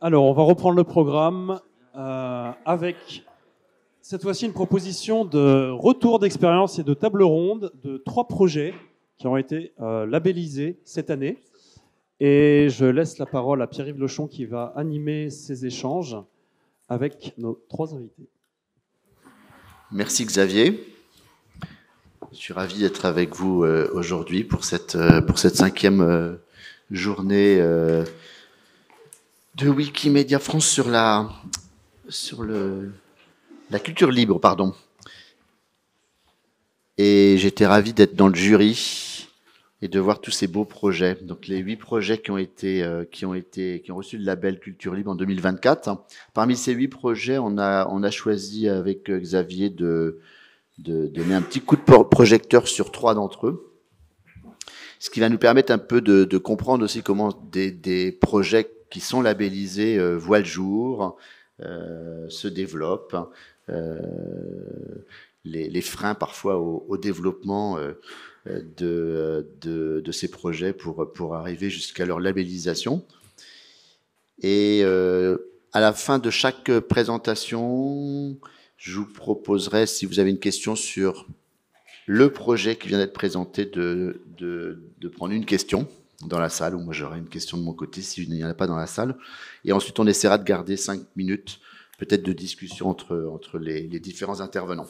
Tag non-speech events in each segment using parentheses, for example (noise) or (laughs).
Alors, on va reprendre le programme euh, avec cette fois-ci une proposition de retour d'expérience et de table ronde de trois projets qui ont été euh, labellisés cette année. Et je laisse la parole à Pierre-Yves Lechon qui va animer ces échanges avec nos trois invités. Merci Xavier. Je suis ravi d'être avec vous euh, aujourd'hui pour cette, cinquième journée de Wikimedia France sur la, sur le, la culture libre. Pardon. Et j'étais ravi d'être dans le jury et de voir tous ces beaux projets. Donc les huit projets qui ont été qui ont été qui ont reçu le label Culture Libre en 2024. Parmi ces huit projets, on a on a choisi avec Xavier de de donner un petit coup de projecteur sur trois d'entre eux, ce qui va nous permettre un peu de, de comprendre aussi comment des, des, projets qui sont labellisés euh, voient le jour, euh, se développent, euh, les, freins parfois au, développement de, ces projets pour, pour arriver jusqu'à leur labellisation. Et à la fin de chaque présentation, je vous proposerai, si vous avez une question sur le projet qui vient d'être présenté, de, de, prendre une question dans la salle, ou moi j'aurai une question de mon côté si il n'y en a pas dans la salle. Et ensuite, on essaiera de garder cinq minutes peut-être de discussion entre, entre les, les, différents intervenants.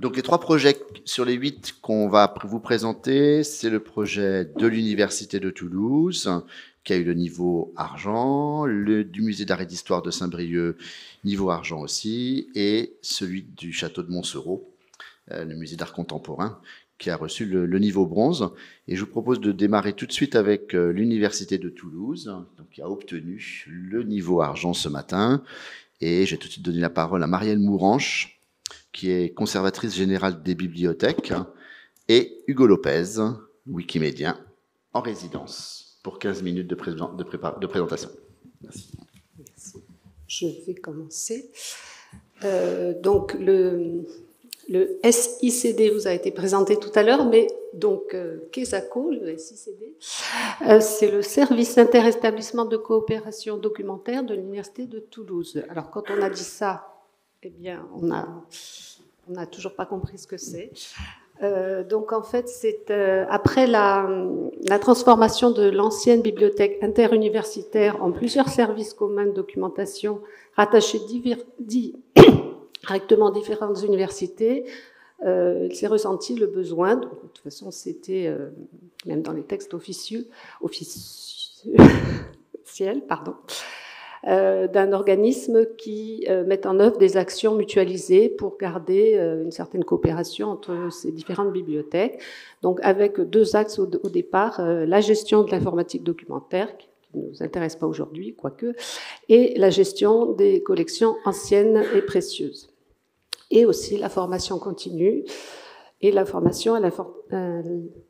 Donc les trois projets sur les huit qu'on va vous présenter, c'est le projet de l'Université de Toulouse, qui a eu le niveau argent, le du musée d'art et d'histoire de Saint-Brieuc, niveau argent aussi, et celui du château de Montsereau, euh, le musée d'art contemporain, qui a reçu le, niveau bronze. Et je vous propose de démarrer tout de suite avec euh, l'université de Toulouse, donc, qui a obtenu le niveau argent ce matin. Et j'ai tout de suite donné la parole à Marielle Mouranche, qui est conservatrice générale des bibliothèques, et Hugo Lopez, Wikimédien, en résidence pour 15 minutes de, présentation. Merci. Merci. Je vais commencer. Euh, donc, le, le, SICD vous a été présenté tout à l'heure, mais donc euh, KESACO, le SICD, euh, c'est le service interétablissement de coopération documentaire de l'Université de Toulouse. Alors, quand on a dit ça, eh bien, on a, n'a toujours pas compris ce que c'est. Euh, donc en fait, c'est après la, transformation de l'ancienne bibliothèque interuniversitaire en plusieurs services communs de documentation rattachés divers, di, directement différentes universités, euh, il s'est ressenti le besoin, de toute façon c'était euh, même dans les textes officieux, officiels, (laughs) pardon, euh, d'un organisme qui euh, met en œuvre des actions mutualisées pour garder euh, une certaine coopération entre ces différentes bibliothèques. Donc avec deux axes au, départ, euh, la gestion de l'informatique documentaire, qui ne nous intéresse pas aujourd'hui, quoique, et la gestion des collections anciennes et précieuses. Et aussi la formation continue et la formation à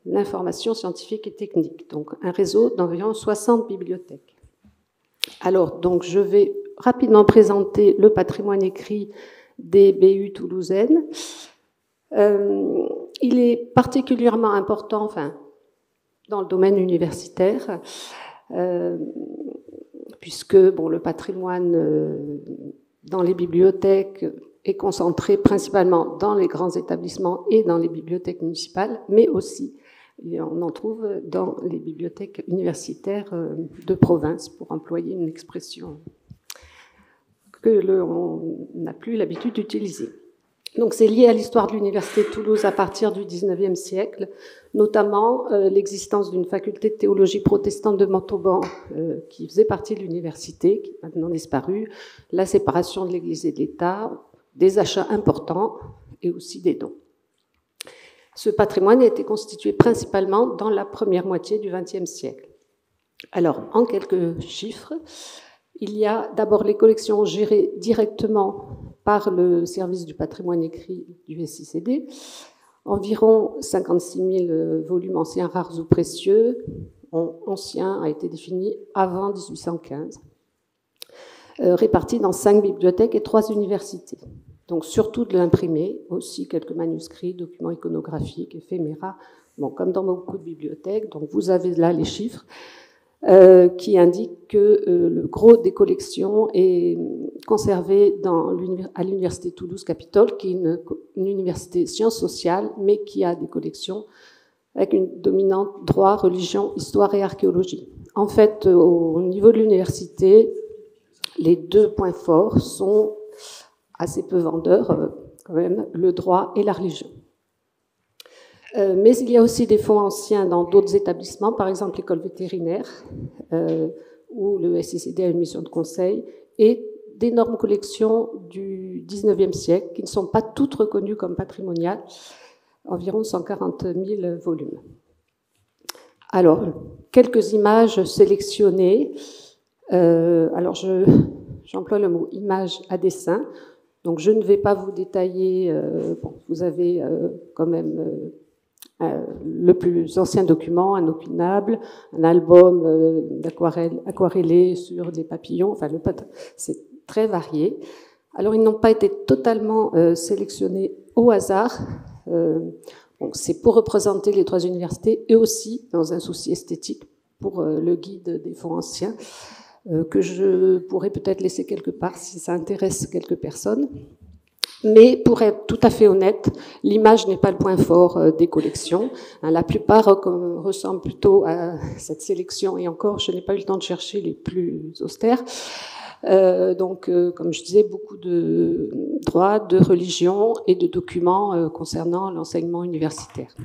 l'information scientifique et technique. Donc un réseau d'environ 60 bibliothèques. Alors, donc, je vais rapidement présenter le patrimoine écrit des BU toulousaines. Euh, il est particulièrement important, enfin, dans le domaine universitaire, euh, puisque bon, le patrimoine euh, dans les bibliothèques est concentré principalement dans les grands établissements et dans les bibliothèques municipales, mais aussi et on en trouve dans les bibliothèques universitaires euh, de province, pour employer une expression que le, on n'a plus l'habitude d'utiliser. Donc c'est lié à l'histoire de l'université de Toulouse à partir du 19e siècle, notamment euh, l'existence d'une faculté de théologie protestante de Montauban euh, qui faisait partie de l'université, qui maintenant disparue, la séparation de l'Église et de l'État, des achats importants et aussi des dons. Ce patrimoine a été constitué principalement dans la première moitié du XXe siècle. Alors, en quelques chiffres, il y a d'abord les collections gérées directement par le service du patrimoine écrit du SICD, environ 56 000 volumes anciens rares ou précieux. Ancien a été défini avant 1815, euh, répartis dans cinq bibliothèques et trois universités donc surtout de l'imprimé, aussi quelques manuscrits, documents iconographiques, éphéméras, bon, comme dans beaucoup de bibliothèques. Donc vous avez là les chiffres. euh, qui indique que euh, le gros des collections est conservé à l'université Toulouse-Capitole, qui est une, une, université sciences sociales, mais qui a des collections avec une dominante droit, religion, histoire et archéologie. En fait, au niveau de l'université, les deux points forts sont assez peu vendeurs, euh, quand même, le droit et la religion. Euh, mais il y a aussi des fonds anciens dans d'autres établissements, par exemple l'école vétérinaire, euh, où le SCCD a une mission de conseil, et d'énormes collections du 19e siècle qui ne sont pas toutes reconnues comme patrimoniales, environ 140 000 volumes. Alors, quelques images sélectionnées. Alors, j'emploie le mot image à dessin. Donc, je ne vais pas vous détailler. Euh, bon, vous avez euh, quand même euh, le plus ancien document, un opinable, un album euh, d'aquarelle aquarellé sur des papillons. Enfin, le c'est très varié. Alors, ils n'ont pas été totalement euh, sélectionnés au hasard. c'est pour représenter les trois universités et aussi dans un souci esthétique pour le guide des fonds anciens que je pourrais peut-être laisser quelque part si ça intéresse quelques personnes. Mais pour être tout à fait honnête, l'image n'est pas le point fort euh, des collections. Hein, la plupart ressemblent plutôt à cette sélection, et encore, je n'ai pas eu le temps de chercher les plus austères. Euh, donc, euh, comme je disais, beaucoup de droits, de religion et de documents concernant l'enseignement universitaire.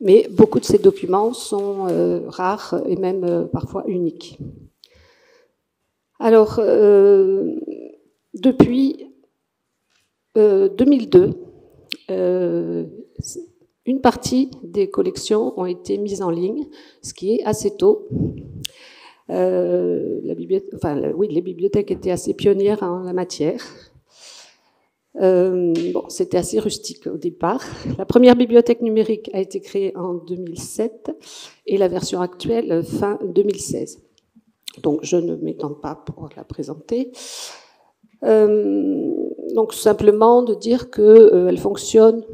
Mais beaucoup de ces documents sont rares et même parfois uniques. Alors, depuis 2002, euh, euh, une partie des collections ont été mises en ligne, ce qui est assez tôt. Euh, la enfin, oui, les bibliothèques étaient assez pionnières en la matière. Bon, c'était assez rustique au départ. La première bibliothèque numérique a été créée en 2007 et la version actuelle fin 2016. Donc, je ne m'étends pas pour la présenter. Euh, donc simplement de dire qu'elle euh, fonctionne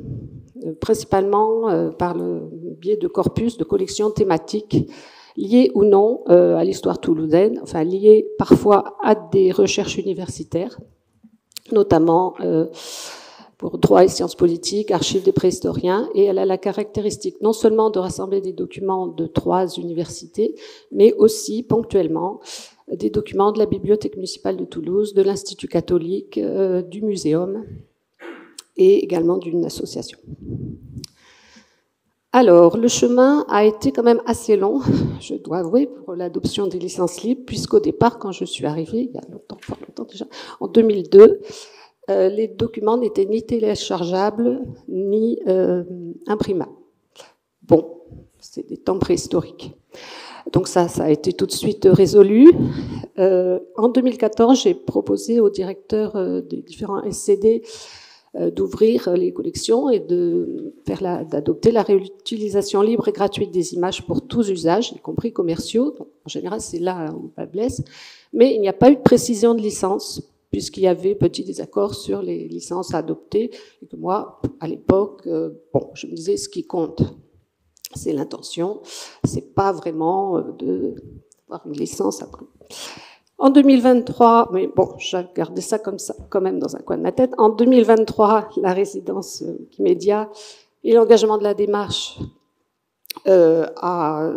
euh, principalement par le biais de corpus, de collections thématiques liées ou non à l'histoire toulousaine, enfin liées parfois à des recherches universitaires, notamment pour droit et sciences politiques, archives des préhistoriens, et elle a la caractéristique non seulement de rassembler des documents de trois universités, mais aussi ponctuellement des documents de la Bibliothèque municipale de Toulouse, de l'Institut catholique, euh, du Muséum et également d'une association. Alors, le chemin a été quand même assez long, (laughs) je dois avouer, pour l'adoption des licences libres, puisqu'au départ, quand je suis arrivée, il y a longtemps, longtemps déjà, en 2002, euh, les documents n'étaient ni téléchargeables, ni euh, imprimables. Bon, c'est des temps préhistoriques. Donc ça, ça a été tout de suite résolu. Euh, en 2014, j'ai proposé au directeur des différents SCD d'ouvrir les collections et de faire d'adopter la réutilisation libre et gratuite des images pour tous usages, y compris commerciaux. Donc, en général, c'est là où ça blesse. Mais il n'y a pas eu de précision de licence puisqu'il y avait petit désaccord sur les licences à adopter et que moi, à l'époque, bon, je me disais ce qui compte, c'est l'intention. C'est pas vraiment euh, de avoir une licence après. En 2023, mais bon, j'ai gardé ça comme ça, quand même dans un coin de ma tête. En 2023, la résidence euh, Wikimedia et l'engagement de la démarche euh, a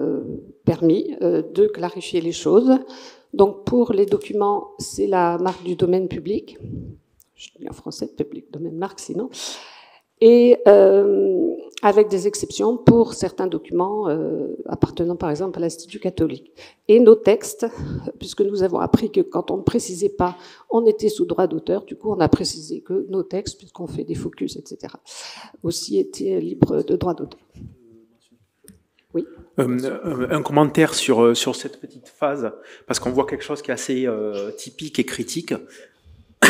permis de clarifier les choses. Donc, pour les documents, c'est la marque du domaine public. Je dis en français, public, domaine marque, sinon et euh, avec des exceptions pour certains documents euh, appartenant par exemple à l'Institut catholique. Et nos textes, puisque nous avons appris que quand on ne précisait pas, on était sous droit d'auteur, du coup on a précisé que nos textes, puisqu'on fait des focus, etc., aussi étaient libres de droit d'auteur. Oui. Euh, un commentaire sur, sur cette petite phase, parce qu'on voit quelque chose qui est assez typique et critique. (coughs)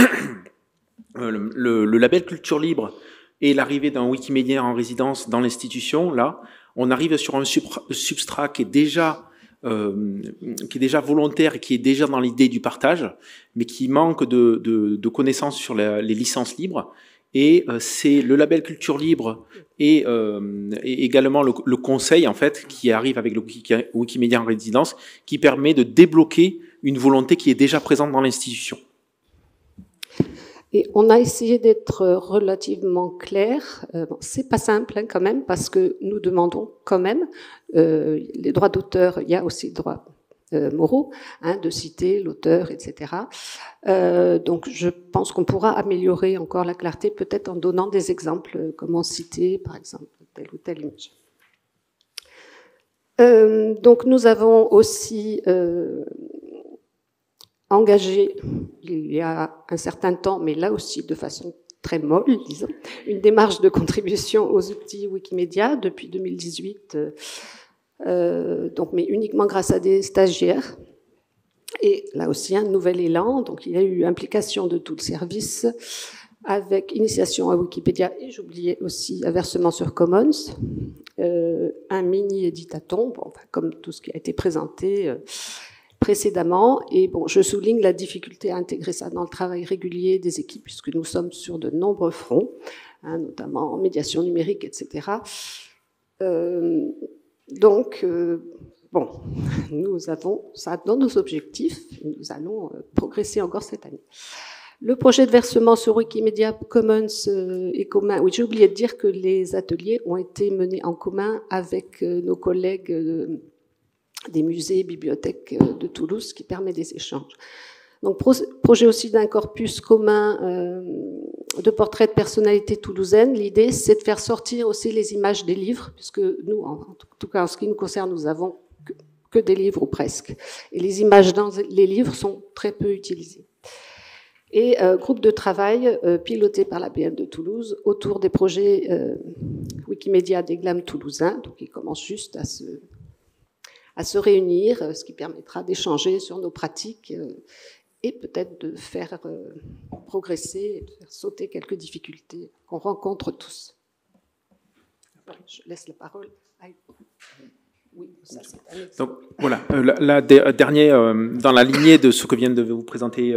le, le label Culture Libre, et l'arrivée d'un Wikimedia en résidence dans l'institution, là, on arrive sur un substrat qui est déjà euh, qui est déjà volontaire et qui est déjà dans l'idée du partage, mais qui manque de, de, de connaissances sur les licences libres. Et c'est le label Culture Libre et, également le, conseil en fait qui arrive avec le Wikimedia en résidence, qui permet de débloquer une volonté qui est déjà présente dans l'institution. Et on a essayé d'être relativement clair. Euh, c'est pas simple hein, quand même parce que nous demandons quand même euh, les droits d'auteur. Il y a aussi droits euh, moraux hein, de citer l'auteur, etc. Euh, donc je pense qu'on pourra améliorer encore la clarté peut-être en donnant des exemples, euh, comment citer par exemple telle ou telle image. Donc nous avons aussi engagé il y a un certain temps, mais là aussi de façon très molle, disons, une démarche de contribution aux outils Wikimedia depuis 2018, euh, donc, mais uniquement grâce à des stagiaires. Et là aussi, un nouvel élan. Donc, il y a eu implication de tout le service avec initiation à Wikipédia et j'oubliais aussi un versement sur Commons, euh, un mini éditaton, comme tout ce qui a été présenté. Euh, précédemment. Et bon, je souligne la difficulté à intégrer ça dans le travail régulier des équipes, puisque nous sommes sur de nombreux fronts, hein, notamment en médiation numérique, etc. Euh, donc, euh, bon, (laughs) nous avons ça dans nos objectifs. Nous allons euh, progresser encore cette année. Le projet de versement sur Wikimedia Commons est commun. Oui, j'ai oublié de dire que les ateliers ont été menés en commun avec nos collègues des musées bibliothèques euh, de Toulouse qui permet des échanges. Donc, projet aussi d'un corpus commun euh, de portraits de personnalités toulousaines. L'idée, c'est de faire sortir aussi les images des livres, puisque nous, en tout cas en ce qui nous concerne, nous avons que, des livres ou presque. Et les images dans les livres sont très peu utilisées. Et euh, groupe de travail piloté par la BN de Toulouse autour des projets Wikimedia des GLAM toulousains, donc il commence juste à se à se réunir, euh, ce qui permettra d'échanger sur nos pratiques euh, et peut-être de faire euh, progresser, de faire sauter quelques difficultés qu'on rencontre tous. Je laisse la parole à oui, Donc voilà, la, dernière, dans la lignée de ce que vient de vous présenter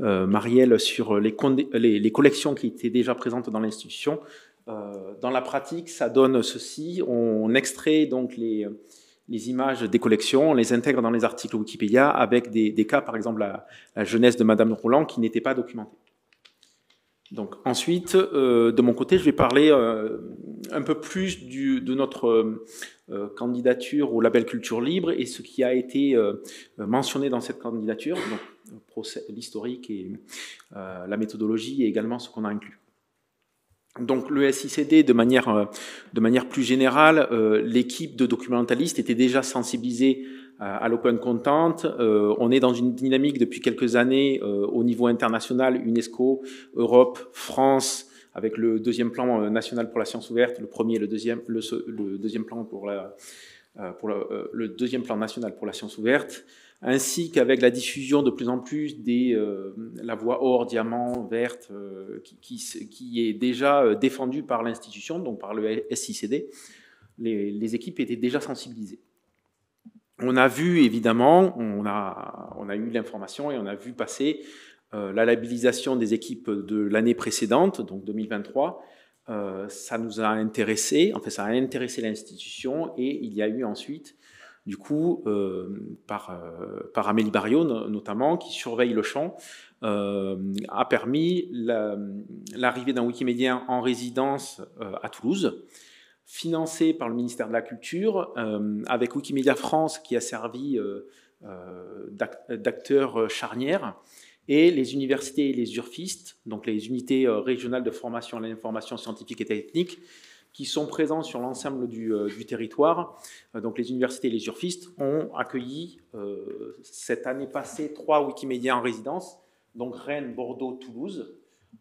Marielle sur les, les, collections qui étaient déjà présentes dans l'institution, dans la pratique, ça donne ceci. On extrait donc les, les images des collections, on les intègre dans les articles Wikipédia avec des, cas, par exemple la, jeunesse de Madame Roland qui n'était pas documentée. Donc ensuite, euh, de mon côté, je vais parler euh, un peu plus de notre euh, candidature au label Culture Libre et ce qui a été mentionné dans cette candidature, l'historique et la méthodologie et également ce qu'on a inclus. Donc le SICD, de manière, euh, de manière plus générale, euh, l'équipe de documentalistes était déjà sensibilisée à, l'open content. Euh, on est dans une dynamique depuis quelques années au niveau international, UNESCO, Europe, France, avec le deuxième plan national pour la science ouverte, le premier et le deuxième, le, le deuxième plan pour la, pour le deuxième plan national pour la science ouverte ainsi qu'avec la diffusion de plus en plus de euh, la voie or, diamant, verte, euh, qui, est déjà euh, défendue par l'institution, donc par le SICD, les, équipes étaient déjà sensibilisées. On a vu, évidemment, on a, eu l'information et on a vu passer la labellisation des équipes de l'année précédente, donc 2023, ça nous a intéressé, en fait ça a intéressé l'institution et il y a eu ensuite du coup, euh, par, euh, par, Amélie Barriot notamment, qui surveille le champ, euh, a permis l'arrivée d'un Wikimédien en résidence à Toulouse, financé par le ministère de la Culture, avec Wikimedia France qui a servi d'acteur charnière, et les universités et les URFistes, donc les unités régionales de formation à l'information scientifique et technique, qui sont présents sur l'ensemble du, euh, territoire. Euh, donc les universités et les urfistes ont accueilli euh, cette année passée trois Wikimédias en résidence, donc Rennes, Bordeaux, Toulouse,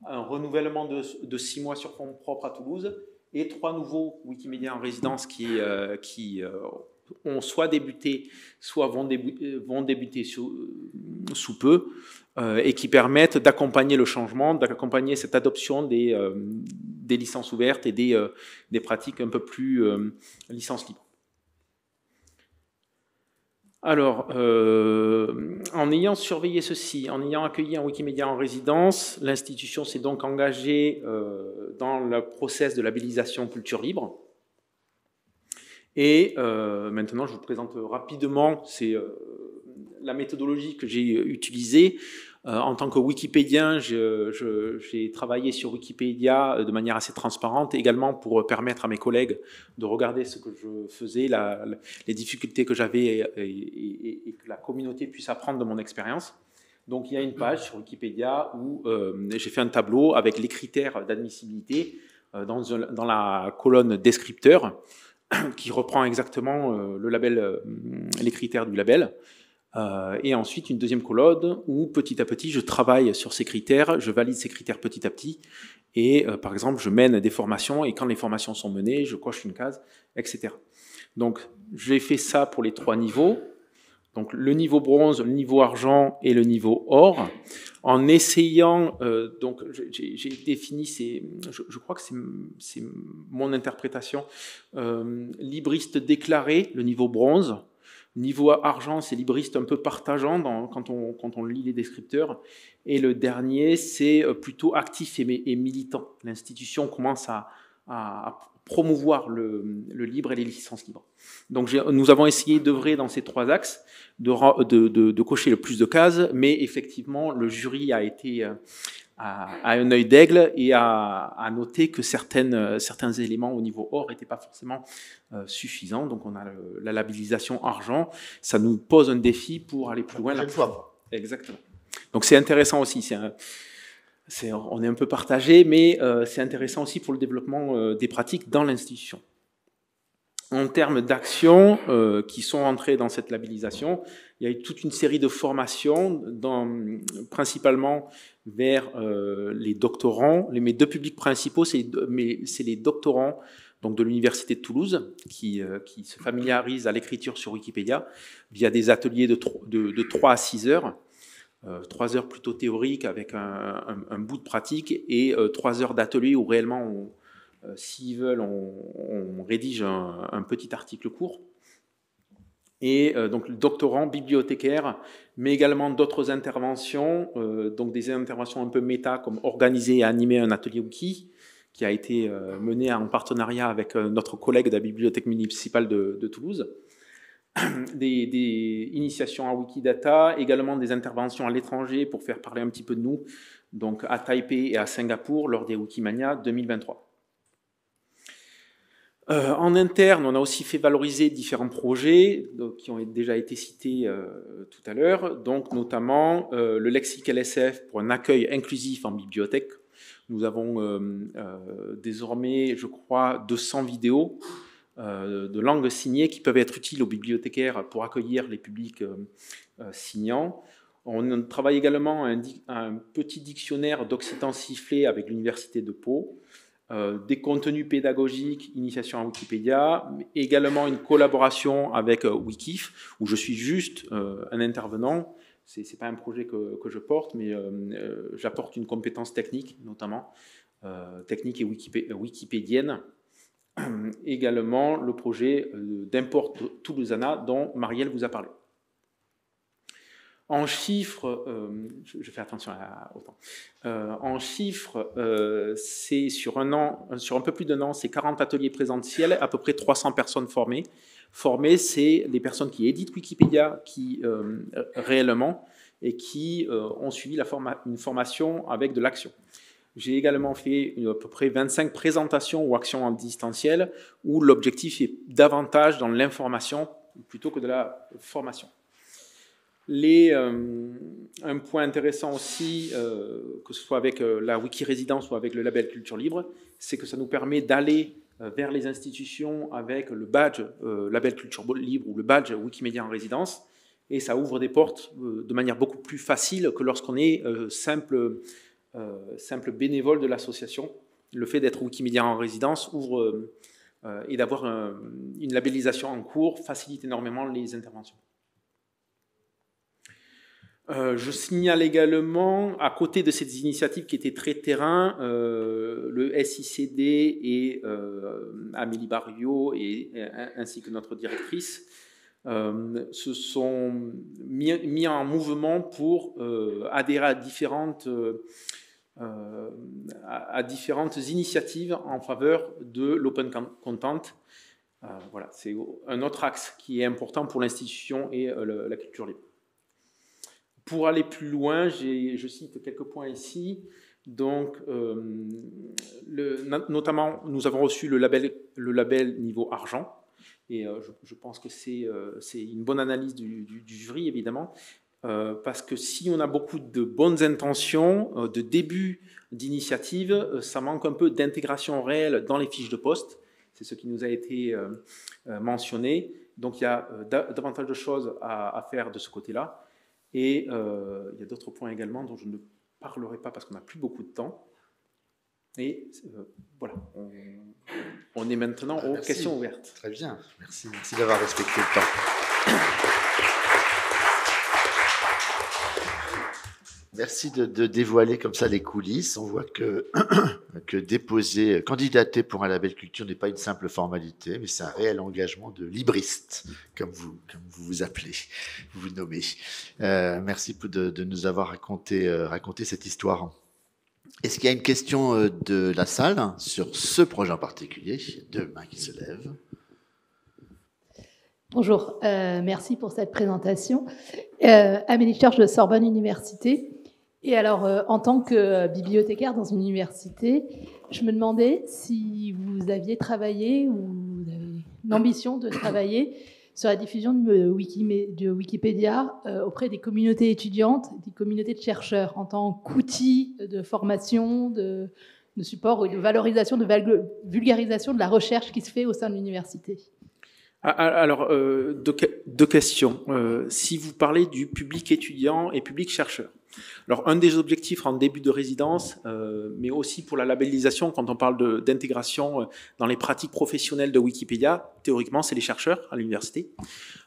un renouvellement de, six mois sur fonds propres à Toulouse. Et trois nouveaux Wikimédias en résidence qui, qui ont soit débuté, soit vont débuter, sous peu, et qui permettent d'accompagner le changement, d'accompagner cette adoption des, des licences ouvertes et des, euh, des pratiques un peu plus euh, licences libres. Alors, euh, en ayant surveillé ceci, en ayant accueilli un Wikimédia en résidence, l'institution s'est donc engagée euh, dans le process de labellisation culture libre. Et euh, maintenant, je vous présente rapidement c'est, la méthodologie que j'ai utilisée euh, en tant que Wikipédien, j'ai travaillé sur Wikipédia euh, de manière assez transparente, également pour permettre à mes collègues de regarder ce que je faisais, les difficultés que j'avais et, que la communauté puisse apprendre de mon expérience. Donc il y a une page sur Wikipédia où euh, j'ai fait un tableau avec les critères d'admissibilité dans, la colonne descripteur qui reprend exactement les critères du label. Euh, et ensuite une deuxième colonne où petit à petit je travaille sur ces critères, je valide ces critères petit à petit, et euh, par exemple je mène des formations, et quand les formations sont menées, je coche une case, etc. Donc j'ai fait ça pour les trois niveaux, donc le niveau bronze, le niveau argent et le niveau or, en essayant, euh, donc j'ai défini, ces, je, je, crois que c'est mon interprétation, euh, libriste déclaré, le niveau bronze, Niveau argent, c'est libriste un peu partageant quand, on, quand on lit les descripteurs. Et le dernier, c'est euh, plutôt actif et, militant. L'institution commence à, promouvoir le, libre et les licences libres. Donc nous avons essayé d'œuvrer dans ces trois axes, de, de, de, cocher le plus de cases, mais effectivement, le jury a été euh, à, un œil d'aigle et à, noter que certaines, certains éléments au niveau or n'étaient pas forcément euh, suffisants. Donc on a la labellisation argent. Ça nous pose un défi pour aller plus loin. La fois. Exactement. Donc c'est intéressant aussi. C'est on est un peu partagé, mais euh, c'est intéressant aussi pour le développement euh, des pratiques dans l'institution. En termes d'actions qui sont entrées dans cette labellisation, il y a eu toute une série de formations, dans, principalement vers euh, les doctorants. Les, mes deux publics principaux, c'est les doctorants donc de l'Université de Toulouse, qui, euh, qui, se familiarisent à l'écriture sur Wikipédia via des ateliers de, de, de 3 à 6 heures. Euh, 3 heures plutôt théoriques avec un, bout de pratique et 3 heures d'atelier où réellement, s'ils veulent, on, rédige un, un, petit article court et euh, donc le doctorant, bibliothécaire, mais également d'autres interventions, euh, donc des interventions un peu méta, comme organiser et animer un atelier wiki, qui a été euh, mené en partenariat avec notre collègue de la bibliothèque municipale de, Toulouse. (clears throat) Des, des, initiations à Wikidata, également des interventions à l'étranger pour faire parler un petit peu de nous, donc à Taipei et à Singapour lors des Wikimania 2023. Euh, en interne, on a aussi fait valoriser différents projets qui ont déjà été cités euh, tout à l'heure, donc notamment euh, le lexique LSF pour un accueil inclusif en bibliothèque. Nous avons désormais, je crois, 200 vidéos de langue signée qui peuvent être utiles aux bibliothécaires pour accueillir les publics signants. On travaille également un, un petit dictionnaire d'occitan sifflé avec l'Université de Pau. Euh, des contenus pédagogiques, initiation à Wikipédia, également une collaboration avec euh, Wikif, où je suis juste euh, un intervenant. Ce n'est pas un projet que, je porte, mais j'apporte une compétence technique, notamment, technique et wikipédienne. également le projet d'import Toulousana dont Marielle vous a parlé. En chiffres, euh, je, fais attention à, autant. Euh, en chiffres, euh, c'est sur un an, sur un peu plus d'un an, c'est 40 ateliers présentiels, à peu près 300 personnes formées. Formées, c'est les personnes qui éditent Wikipédia, qui réellement et qui ont suivi une formation avec de l'action. J'ai également fait à peu près 25 présentations ou actions en distanciel où l'objectif est davantage dans l'information plutôt que de la formation. Euh, un point intéressant aussi, euh, que ce soit avec euh, la Wiki Résidence ou avec le label Culture Libre, c'est que ça nous permet d'aller vers les institutions avec le badge label Culture Libre ou le badge Wikimedia en résidence, et ça ouvre des portes de manière beaucoup plus facile que lorsqu'on est simple, simple bénévole de l'association. Le fait d'être Wikimedia en résidence ouvre et d'avoir une labellisation en cours facilite énormément les interventions. Euh, je signale également, à côté de ces initiatives qui étaient très terrain, euh, le SICD et euh, Amélie Barriot, et, ainsi que notre directrice, se sont mis, en mouvement pour adhérer à différentes, à, différentes initiatives en faveur de l'open content. voilà, c'est un autre axe qui est important pour l'institution et la culture libre. Pour aller plus loin, je cite quelques points ici. Donc, euh, notamment, nous avons reçu le label, niveau argent. Et euh, je, pense que euh, c'est une bonne analyse du, jury, évidemment. parce que si on a beaucoup de bonnes intentions, de début d'initiative, ça manque un peu d'intégration réelle dans les fiches de poste. C'est ce qui nous a été mentionné. Donc il y a davantage de choses à faire de ce côté-là. Et euh, il y a d'autres points également dont je ne parlerai pas parce qu'on n'a plus beaucoup de temps. Et euh, voilà, on, est maintenant aux questions ouvertes. Très bien, merci, merci d'avoir respecté le temps. Merci de, dévoiler comme ça les coulisses. On voit (clears throat) que, déposer, candidater pour un label culture n'est pas une simple formalité, mais c'est un réel engagement de libriste, comme vous vous, appelez, vous vous nommez. Euh, merci de, de, nous avoir raconté, euh, raconté cette histoire. Est-ce qu'il y a une question euh, de la salle sur ce projet en particulier? Deux mains qui se lèvent. Bonjour, merci pour cette présentation. Amélie Cherche de Sorbonne Université. Et alors, euh, en tant que euh, bibliothécaire dans une université, je me demandais si vous aviez travaillé ou vous avez l'ambition de travailler sur la diffusion de, Wikipédia euh, auprès des communautés étudiantes, des communautés de chercheurs, en tant qu'outil de formation, de, support et de valorisation, de vulgarisation de la recherche qui se fait au sein de l'université. Ah, ah, alors, deux, questions. si vous parlez du public étudiant et public chercheur, alors, un des objectifs en début de résidence, euh, mais aussi pour la labellisation, quand on parle d'intégration euh, dans les pratiques professionnelles de Wikipédia, théoriquement, c'est les chercheurs à l'université.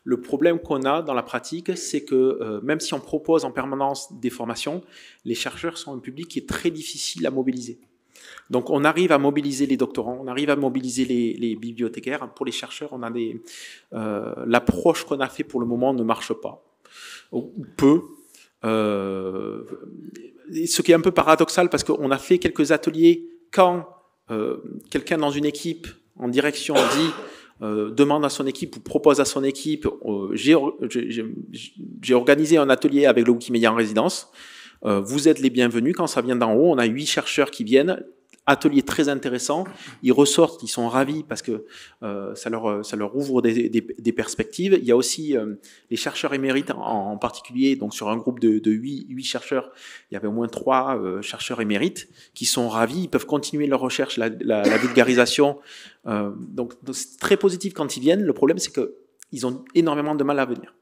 Le problème qu'on a dans la pratique, c'est que euh, même si on propose en permanence des formations, les chercheurs sont un public qui est très difficile à mobiliser. Donc on arrive à mobiliser les doctorants, on arrive à mobiliser les, bibliothécaires. Pour les chercheurs, on a des l'approche qu'on a fait pour le moment ne marche pas, ou peu. Euh, ce qui est un peu paradoxal parce qu'on a fait quelques ateliers quand euh, quelqu'un dans une équipe en direction (coughs) dit euh, demande à son équipe ou propose à son équipe, j'ai organisé un atelier avec le Wikimedia en résidence. vous êtes les bienvenus. Quand ça vient d'en haut, on a huit chercheurs qui viennent atelier très intéressant. Ils ressortent, ils sont ravis parce que euh, ça, leur, ça leur ouvre des, des, des, perspectives. Il y a aussi euh, les chercheurs émérites en, particulier, donc sur un groupe de, de 8, 8 chercheurs, il y avait au moins trois euh, chercheurs émérites qui sont ravis, ils peuvent continuer leur recherche, la, la, la vulgarisation. Euh, donc c'est très positif quand ils viennent. Le problème c'est que ils ont énormément de mal à venir.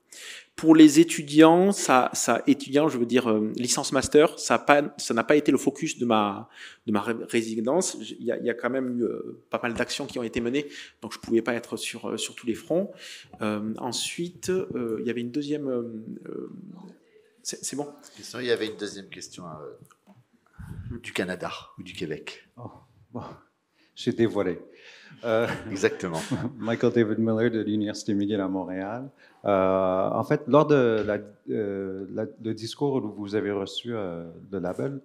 Pour les étudiants, ça, ça étudiant, je veux dire euh, licence master, ça n'a pas, ça n'a pas été le focus de ma de ma résidence. Il y a, il y a quand même eu euh, pas mal d'actions qui ont été menées, donc je pouvais pas être sur euh, sur tous les fronts. Euh, ensuite, il y avait une deuxième. c'est bon. Il y avait une deuxième question du Canada ou du Québec. Oh, bon, j'ai dévoilé. Exactement. (laughs) Michael David Miller de l'Université McGill à Montréal. Euh, en fait, lors de euh, le discours où vous avez reçu euh, le label,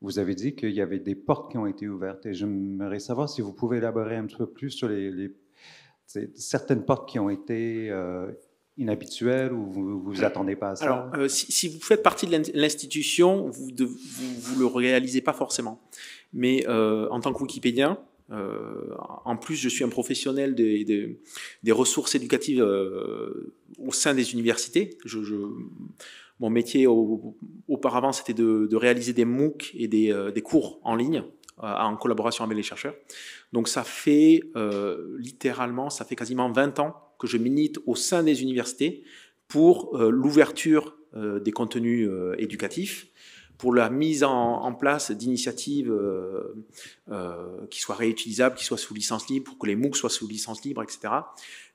vous avez dit qu'il y avait des portes qui ont été ouvertes. Et j'aimerais savoir si vous pouvez élaborer un petit peu plus sur les, certaines portes qui ont été inhabituelles ou vous ne vous attendez pas à ça? Alors, si, vous faites partie de l'institution, vous ne le réalisez pas forcément. Mais en tant que Wikipédien, euh, en plus, je suis un professionnel des, des, des ressources éducatives euh, au sein des universités. Je, je, mon métier auparavant, c'était de, de, réaliser des MOOC et des, euh, des cours en ligne en collaboration avec les chercheurs. Donc ça fait littéralement, ça fait quasiment 20 ans que je milite au sein des universités pour l'ouverture des contenus éducatifs pour la mise en, place d'initiatives euh, euh, qui soient réutilisables, qui soient sous licence libre, pour que les MOOC soient sous licence libre, etc.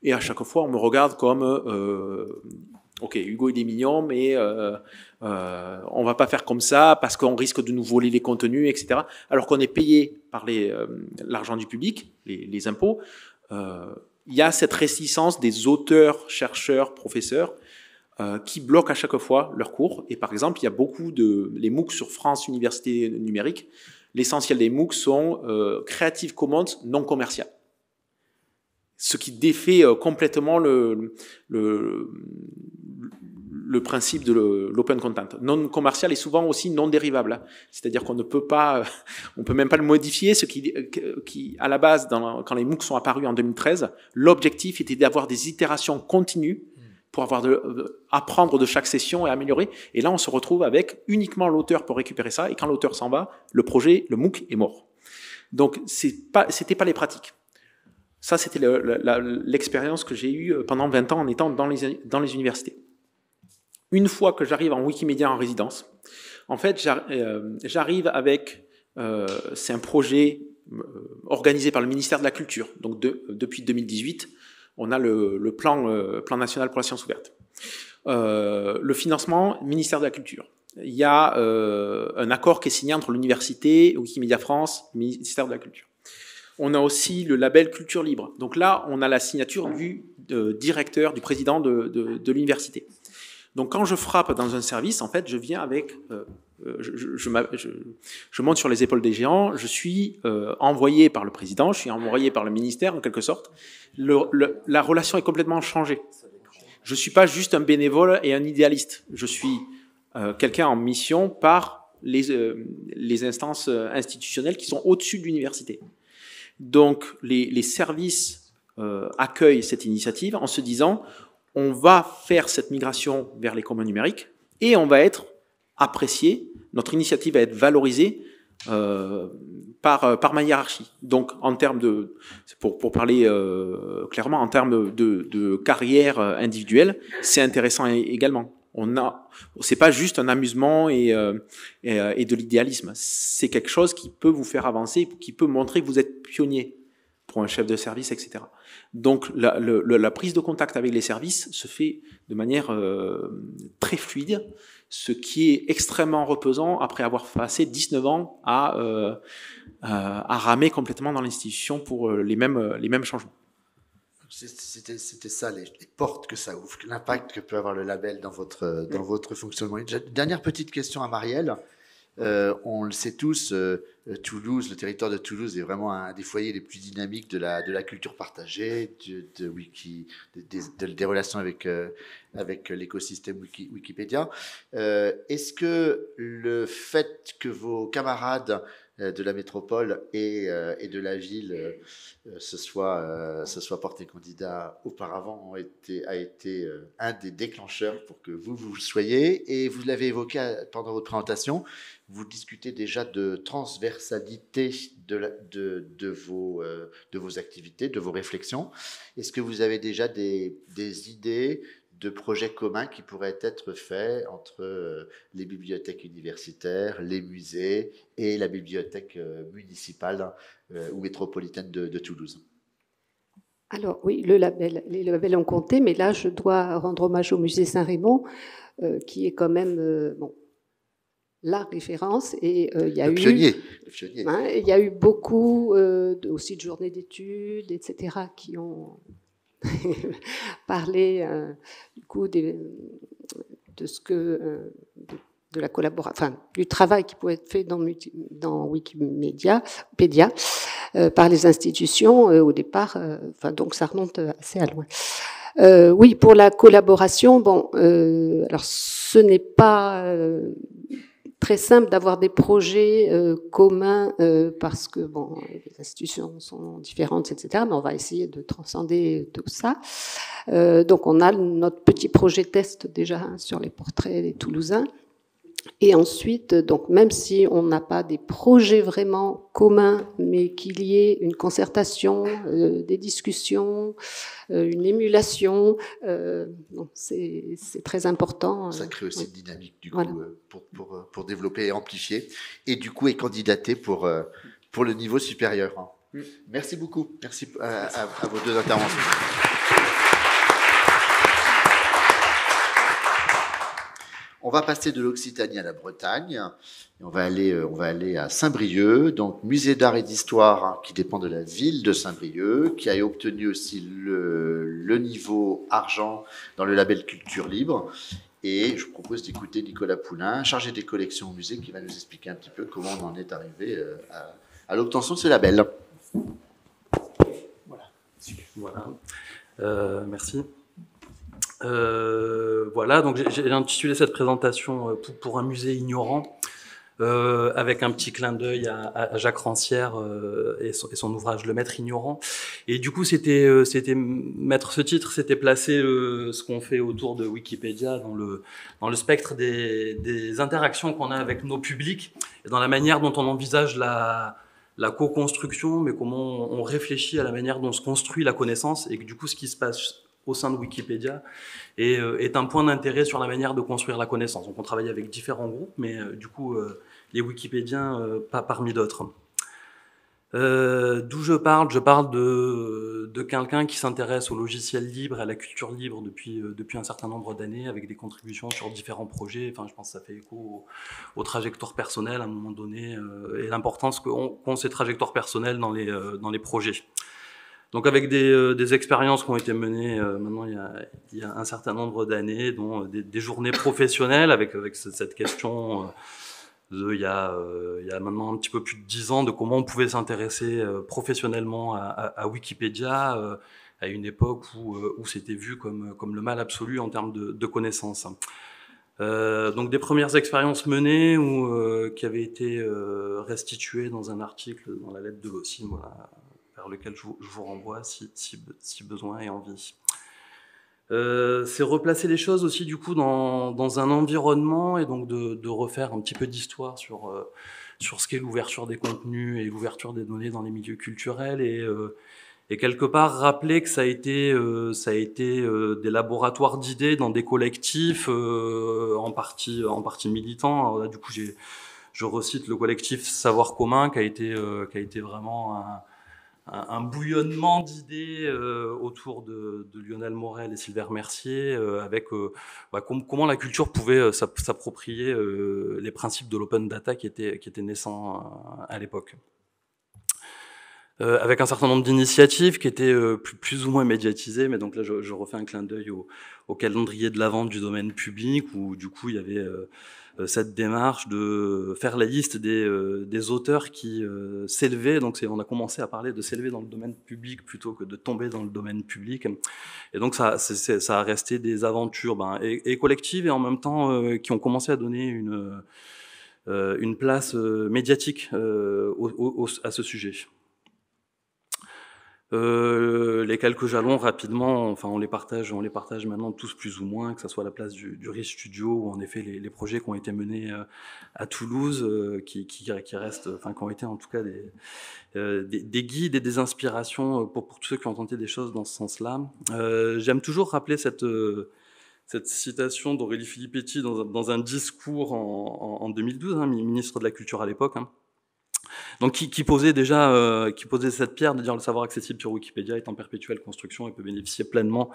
Et à chaque fois, on me regarde comme, euh, ok, Hugo il est mignon, mais euh, euh, on va pas faire comme ça parce qu'on risque de nous voler les contenus, etc. Alors qu'on est payé par l'argent du public, les, les impôts. il y a cette réticence des auteurs, chercheurs, professeurs euh, qui bloquent à chaque fois leurs cours. Et par exemple, il y a beaucoup de les MOOC sur France Université Numérique. L'essentiel des MOOC sont euh, Creative Commons non commercial. Ce qui défait euh, complètement le, le, le principe de l'open content. Non commercial est souvent aussi non dérivable. C'est-à-dire qu'on ne peut pas, (laughs) on peut même pas le modifier. Ce qui, qui à la base, quand les MOOC sont apparus en 2013, l'objectif était d'avoir des itérations continues pour avoir de, apprendre de chaque session et améliorer. Et là, on se retrouve avec uniquement l'auteur pour récupérer ça. Et quand l'auteur s'en va, le projet, le MOOC est mort. Donc, c'est pas, c'était pas les pratiques. Ça, c'était l'expérience que j'ai eue pendant 20 ans en étant dans les, universités une fois que j'arrive en Wikimedia en résidence, en fait, euh, j'arrive avec, euh, c'est un projet euh, organisé par le ministère de la Culture. Donc depuis 2018, on a le, plan, plan national pour la science ouverte. le financement, ministère de la Culture. Il y a un accord qui est signé entre l'université, Wikimedia France, ministère de la Culture. On a aussi le label Culture Libre. Donc là, on a la signature du directeur, du président de, de l'université. Donc quand je frappe dans un service, en fait, je viens avec, euh, euh, je, monte sur les épaules des géants, je suis euh, envoyé par le président, je suis envoyé par le ministère en quelque sorte. La relation est complètement changée. Je suis pas juste un bénévole et un idéaliste. Je suis quelqu'un en mission par les, instances institutionnelles qui sont au-dessus de l'université. Donc les services accueillent cette initiative en se disant on va faire cette migration vers les communs numériques et on va être apprécié, notre initiative va être valorisée euh, par, euh, par ma hiérarchie. Donc, en termes de, pour, pour parler euh, clairement, en termes de, de carrière individuelle, c'est intéressant également. On a, c'est pas juste un amusement et, et, de l'idéalisme. C'est quelque chose qui peut vous faire avancer, qui peut montrer que vous êtes pionnier pour un chef de service, etc. Donc la, prise de contact avec les services se fait de manière très fluide, ce qui est extrêmement reposant après avoir passé 19 ans à, euh, à, ramer complètement dans l'institution pour euh, les mêmes, les mêmes changements. C'était ça, les, portes que ça ouvre, l'impact que peut avoir le label dans votre, dans votre fonctionnement. Dernière petite question à Marielle. Euh, on le sait tous, euh, euh, Toulouse, le territoire de Toulouse est vraiment un des foyers les plus dynamiques de la, culture partagée, de, wiki, des, relations avec, avec l'écosystème Wikipédia. Est-ce que le fait que vos camarades de la métropole et, et de la ville se soient, se soit portés candidats auparavant a été un des déclencheurs pour que vous, vous soyez. Et vous l'avez évoqué pendant votre présentation, vous discutez déjà de transversalité de, de, de, vos, euh, de vos activités, de vos réflexions. Est-ce que vous avez déjà des, des, idées de projets communs qui pourraient être faits entre euh, les bibliothèques universitaires, les musées et la bibliothèque euh, municipale ou métropolitaine de, de Toulouse. Alors oui, le label, les labels ont compté, mais là je dois rendre hommage au musée Saint-Raymond, qui est quand même bon, la référence et euh, il y a eu hein, il y a eu beaucoup euh, aussi de journées d'études etc qui ont (laughs) parlé euh, du coup de ce que de, la collaboration enfin du travail qui pouvait être fait dans Wikimedia Pédia, par les institutions au départ enfin donc ça remonte assez à loin. Oui, pour la collaboration, bon, alors ce n'est pas très simple d'avoir des projets euh, communs euh, parce que bon, les institutions sont différentes, etc. Mais on va essayer de transcender tout ça. Euh, donc on a notre petit projet test déjà hein, sur les portraits des Toulousains. Et ensuite, donc même si on n'a pas des projets vraiment communs, mais qu'il y ait une concertation, euh, des discussions, euh, une émulation, euh, c'est très important. Ça crée aussi une dynamique du coup pour, pour, pour, développer et amplifier, et du coup est candidaté pour, pour le niveau supérieur. Hein. Mm. Merci beaucoup. Merci à, à vos deux interventions. On va passer de l'Occitanie à la Bretagne. on va aller, euh, on va aller à Saint-Brieuc, donc musée d'art et d'histoire hein, qui dépend de la ville de Saint-Brieuc, qui a obtenu aussi le, niveau argent dans le label Culture Libre. Et je vous propose d'écouter Nicolas Poulain, chargé des collections au musée, qui va nous expliquer un petit peu comment on en est arrivé euh, à, à l'obtention de ce label. Voilà. voilà. Euh, merci. Euh, voilà, donc j'ai intitulé cette présentation euh, pour, un musée ignorant. Euh, avec un petit clin d'œil à, Jacques Rancière et, son, ouvrage Le Maître ignorant. Et du coup, c'était mettre ce titre, c'était placer ce qu'on fait autour de Wikipédia dans le spectre des, des interactions qu'on a avec nos publics et dans la manière dont on envisage la la co-construction, mais comment on réfléchit à la manière dont se construit la connaissance et que du coup, ce qui se passe au sein de Wikipédia et euh, est un point d'intérêt sur la manière de construire la connaissance. Donc on travaille avec différents groupes, mais euh, du coup euh, les Wikipédiens pas parmi d'autres. D'où je parle? Je parle de, de quelqu'un qui s'intéresse au logiciel libre, à la culture libre depuis, depuis un certain nombre d'années, avec des contributions sur différents projets. Enfin, je pense que ça fait écho aux, trajectoires personnelles à un moment donné, et l'importance qu'ont ces trajectoires personnelles dans les, dans les projets. Donc avec des, euh, des, expériences qui ont été menées euh, maintenant il y, a, un certain nombre d'années, dont euh, des, journées professionnelles avec, cette question de, il, y a, maintenant un petit peu plus de dix ans de comment on pouvait s'intéresser professionnellement à, Wikipédia à une époque où, c'était vu comme, le mal absolu en termes de, connaissances. Donc des premières expériences menées ou qui avaient été restituées dans un article dans la lettre de Gossin, voilà, lequel je vous, renvoie si, si, besoin et envie. Euh, c'est replacer les choses aussi du coup dans, dans un environnement et donc de, refaire un petit peu d'histoire sur, euh, sur ce qu'est l'ouverture des contenus et l'ouverture des données dans les milieux culturels et, euh, et quelque part rappeler que ça a été, ça a été des laboratoires d'idées dans des collectifs en, partie, en partie militants. Du coup, j'ai, je recite le collectif Savoir commun qui a été, qui a été vraiment un, un, bouillonnement d'idées euh, autour de, Lionel Morel et Sylvain Mercier, euh, avec euh, bah, comment la culture pouvait s'approprier les principes de l'open data qui étaient, qui étaient naissants à l'époque. Avec un certain nombre d'initiatives qui étaient plus, ou moins médiatisées, mais donc là je, refais un clin d'œil au, calendrier de la vente du domaine public, où du coup il y avait cette démarche de faire la liste des, des auteurs qui s'élevaient, donc on a commencé à parler de s'élever dans le domaine public plutôt que de tomber dans le domaine public, et donc ça, ça a resté des aventures ben, et, collectives et en même temps qui ont commencé à donner une, une place médiatique au, au, à ce sujet. Euh, les quelques jalons rapidement, enfin on les partage, on les partage maintenant tous plus ou moins, que ce soit la place du, du RIS Studio ou en effet les, projets qui ont été menés euh, à Toulouse, euh, qui, restent, enfin qui ont été en tout cas des, des, des, guides et des inspirations pour, tous ceux qui ont tenté des choses dans ce sens-là. J'aime toujours rappeler cette citation d'Aurélie Filippetti dans, un discours en 2012, hein, ministre de la Culture à l'époque. Hein, donc qui, posait déjà euh, cette pierre de dire le savoir accessible sur Wikipédia est en perpétuelle construction et peut bénéficier pleinement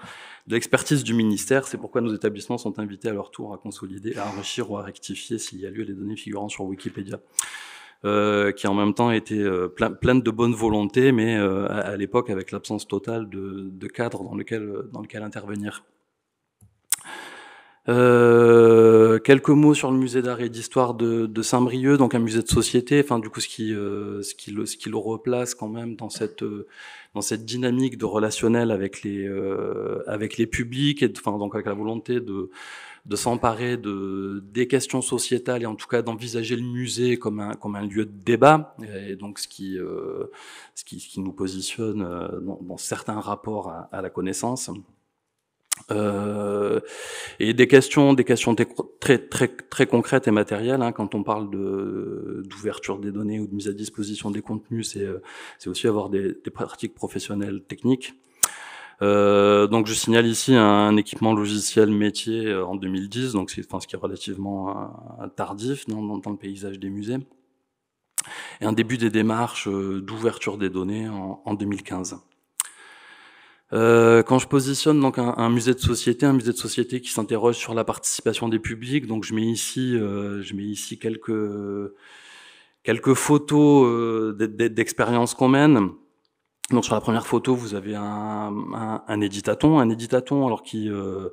de l'expertise du ministère. C'est pourquoi nos établissements sont invités à leur tour à consolider, à enrichir ou à rectifier s'il y a lieu les données figurant sur Wikipédia. Euh, qui en même temps était euh, plein, pleine de bonne volonté, mais euh, à, l'époque avec l'absence totale de, de cadre dans dans lequel intervenir. Euh, quelques mots sur le musée d'art et d'histoire de, Saint-Brieuc, donc un musée de société. Enfin, du coup, ce qui, euh, ce qui, le, ce qui le replace quand même dans cette, euh, dans cette dynamique de relationnel avec les, avec les publics et, enfin, donc avec la volonté de, de s'emparer de des questions sociétales et en tout cas d'envisager le musée comme un comme un lieu de débat et donc ce qui ce qui, ce qui nous positionne dans, certains rapports à la connaissance. Euh, et des questions, des questions très très très concrètes et matérielles. Hein, quand on parle de d'ouverture des données ou de mise à disposition des contenus, c'est euh, c'est aussi avoir des, des, pratiques professionnelles techniques. Euh, donc je signale ici un, équipement logiciel métier euh, en 2010, donc c'est enfin, ce qui est relativement euh, tardif dans, dans, dans, le paysage des musées, et un début des démarches d'ouverture des données en, en 2015. Euh, quand je positionne donc un, un, musée de société, un musée de société qui s'interroge sur la participation des publics, donc je mets ici, euh, je mets ici quelques quelques photos euh, d'expériences qu'on mène. Donc sur la première photo, vous avez un, un, un éditaton, un éditaton alors qui euh,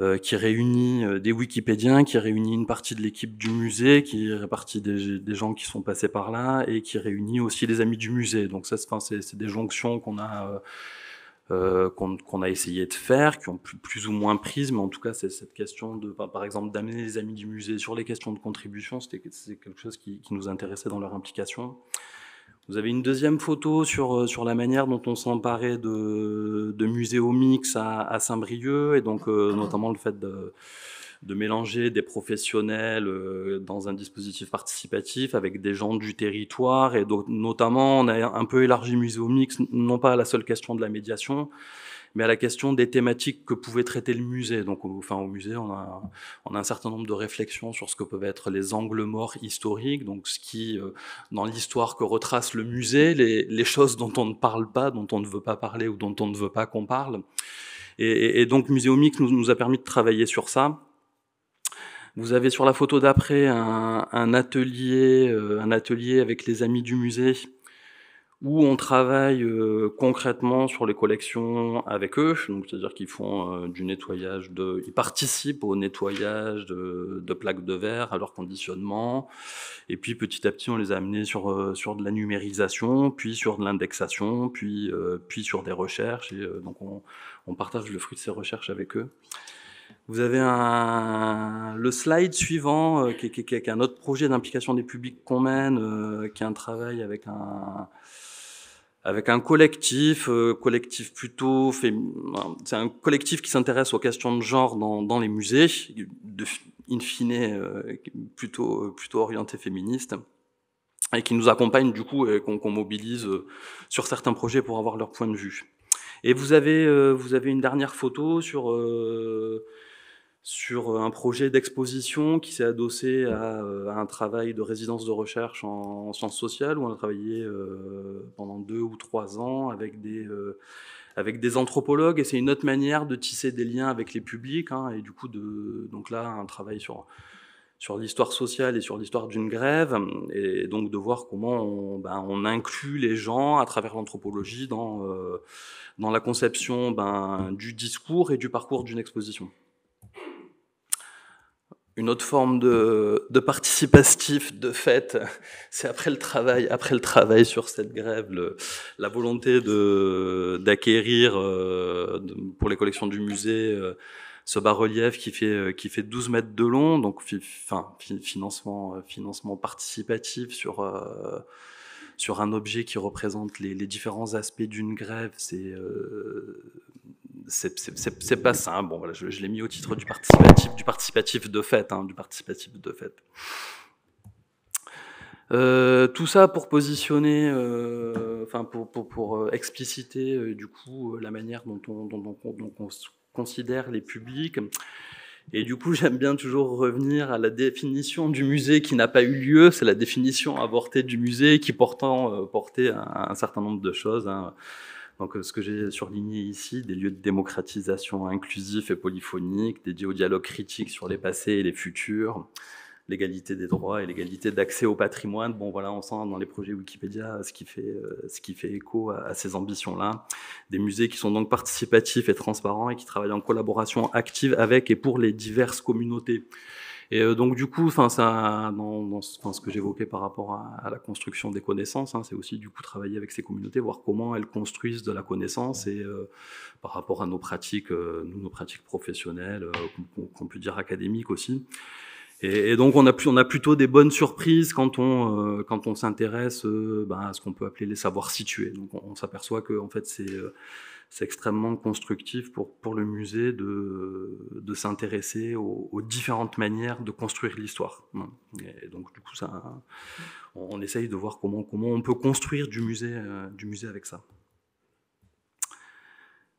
euh, qui réunit euh, des Wikipédiens, qui réunit une partie de l'équipe du musée, qui répartit des, des, gens qui sont passés par là, et qui réunit aussi les amis du musée. Donc ça, c'est des jonctions qu'on a euh, qu'on a essayé de faire, qui ont plus, ou moins prises, mais en tout cas, c'est cette question de, par exemple, d'amener les amis du musée sur les questions de contribution, c'était quelque chose qui, qui, nous intéressait dans leur implication. Vous avez une deuxième photo sur, euh, sur la manière dont on s'emparait de, de Muséomix à, à Saint-Brieuc, et donc euh, notamment le fait de, de mélanger des professionnels euh, dans un dispositif participatif avec des gens du territoire, et donc, notamment on a un peu élargi Muséomix, non pas à la seule question de la médiation, mais à la question des thématiques que pouvait traiter le musée. Donc, enfin, au musée, on a, on a un certain nombre de réflexions sur ce que peuvent être les angles morts historiques, donc ce qui, euh, dans l'histoire que retrace le musée, les, les, choses dont on ne parle pas, dont on ne veut pas parler ou dont on ne veut pas qu'on parle. Et, donc, Muséomix nous, nous a permis de travailler sur ça. Vous avez sur la photo d'après un, atelier, euh, un atelier avec les amis du musée où on travaille euh, concrètement sur les collections avec eux, donc c'est-à-dire qu'ils font euh, du nettoyage ils participent au nettoyage de, plaques de verre, à leur conditionnement, et puis petit à petit on les a amenés sur de la numérisation, puis sur de l'indexation, puis puis sur des recherches, et donc on, on partage le fruit de ces recherches avec eux. Vous avez un, le slide suivant, euh, qui, qui, qui, est un autre projet d'implication des publics qu'on mène, euh, qui est un travail avec un, avec un collectif, euh, collectif plutôt, c'est un collectif qui s'intéresse aux questions de genre dans, dans les musées, de, in fine euh, plutôt, plutôt orienté féministe, et qui nous accompagne du coup et qu'on qu mobilise euh, sur certains projets pour avoir leur point de vue. Et vous avez, euh, vous avez une dernière photo sur euh, sur un projet d'exposition qui s'est adossé à, à, un travail de résidence de recherche en, en sciences sociales où on a travaillé euh, pendant deux ou trois ans avec des, euh, avec des anthropologues. Et c'est une autre manière de tisser des liens avec les publics hein, et du coup de donc là un travail sur sur l'histoire sociale et sur l'histoire d'une grève, et donc de voir comment on, ben, inclut les gens à travers l'anthropologie dans, euh, dans la conception ben, du discours et du parcours d'une exposition une autre forme de, participatif, de fait, (laughs) c'est après le travail, après le travail sur cette grève, la volonté d'acquérir euh, pour les collections du musée euh, ce bas-relief qui fait qui fait 12 mètres de long, donc enfin financement financement participatif sur euh, sur un objet qui représente les, les différents aspects d'une grève, c'est euh, c'est pas ça. Hein. Bon, voilà, je, l'ai mis au titre du participatif, de fait, hein, du participatif de fait. Euh, tout ça pour positionner, euh, enfin pour, pour expliciter euh, du coup la manière dont on, considère les publics. Et du coup, (laughs) j'aime bien toujours revenir à la définition du musée qui n'a pas eu lieu. C'est la définition avortée du musée qui pourtant euh, portait un, un, certain nombre de choses. Hein. Donc, ce que j'ai surligné ici, des lieux de démocratisation inclusifs et polyphoniques, dédiés au dialogue critique sur les passés et les futurs, l'égalité des droits et l'égalité d'accès au patrimoine. Bon, voilà, on sent dans les projets Wikipédia ce qui fait, euh, ce qui fait écho à ces ambitions-là. Des musées qui sont donc participatifs et transparents et qui travaillent en collaboration active avec et pour les diverses communautés. Et euh, donc du coup, enfin ça, dans, dans ce, que j'évoquais par rapport à, à, la construction des connaissances, hein, c'est aussi du coup travailler avec ces communautés, voir comment elles construisent de la connaissance et euh, par rapport à nos pratiques, euh, nous, nos pratiques professionnelles, euh, qu'on peut dire académiques aussi. Et, et, donc on a, on a plutôt des bonnes surprises quand on, euh, quand on s'intéresse euh, ben, à ce qu'on peut appeler les savoirs situés. Donc on, on s'aperçoit que en fait c'est euh, c'est extrêmement constructif pour, pour le musée de, de s'intéresser aux, différentes manières de construire l'histoire. Donc du coup, ça, on, essaye de voir comment, comment on peut construire du musée, euh, du musée avec ça.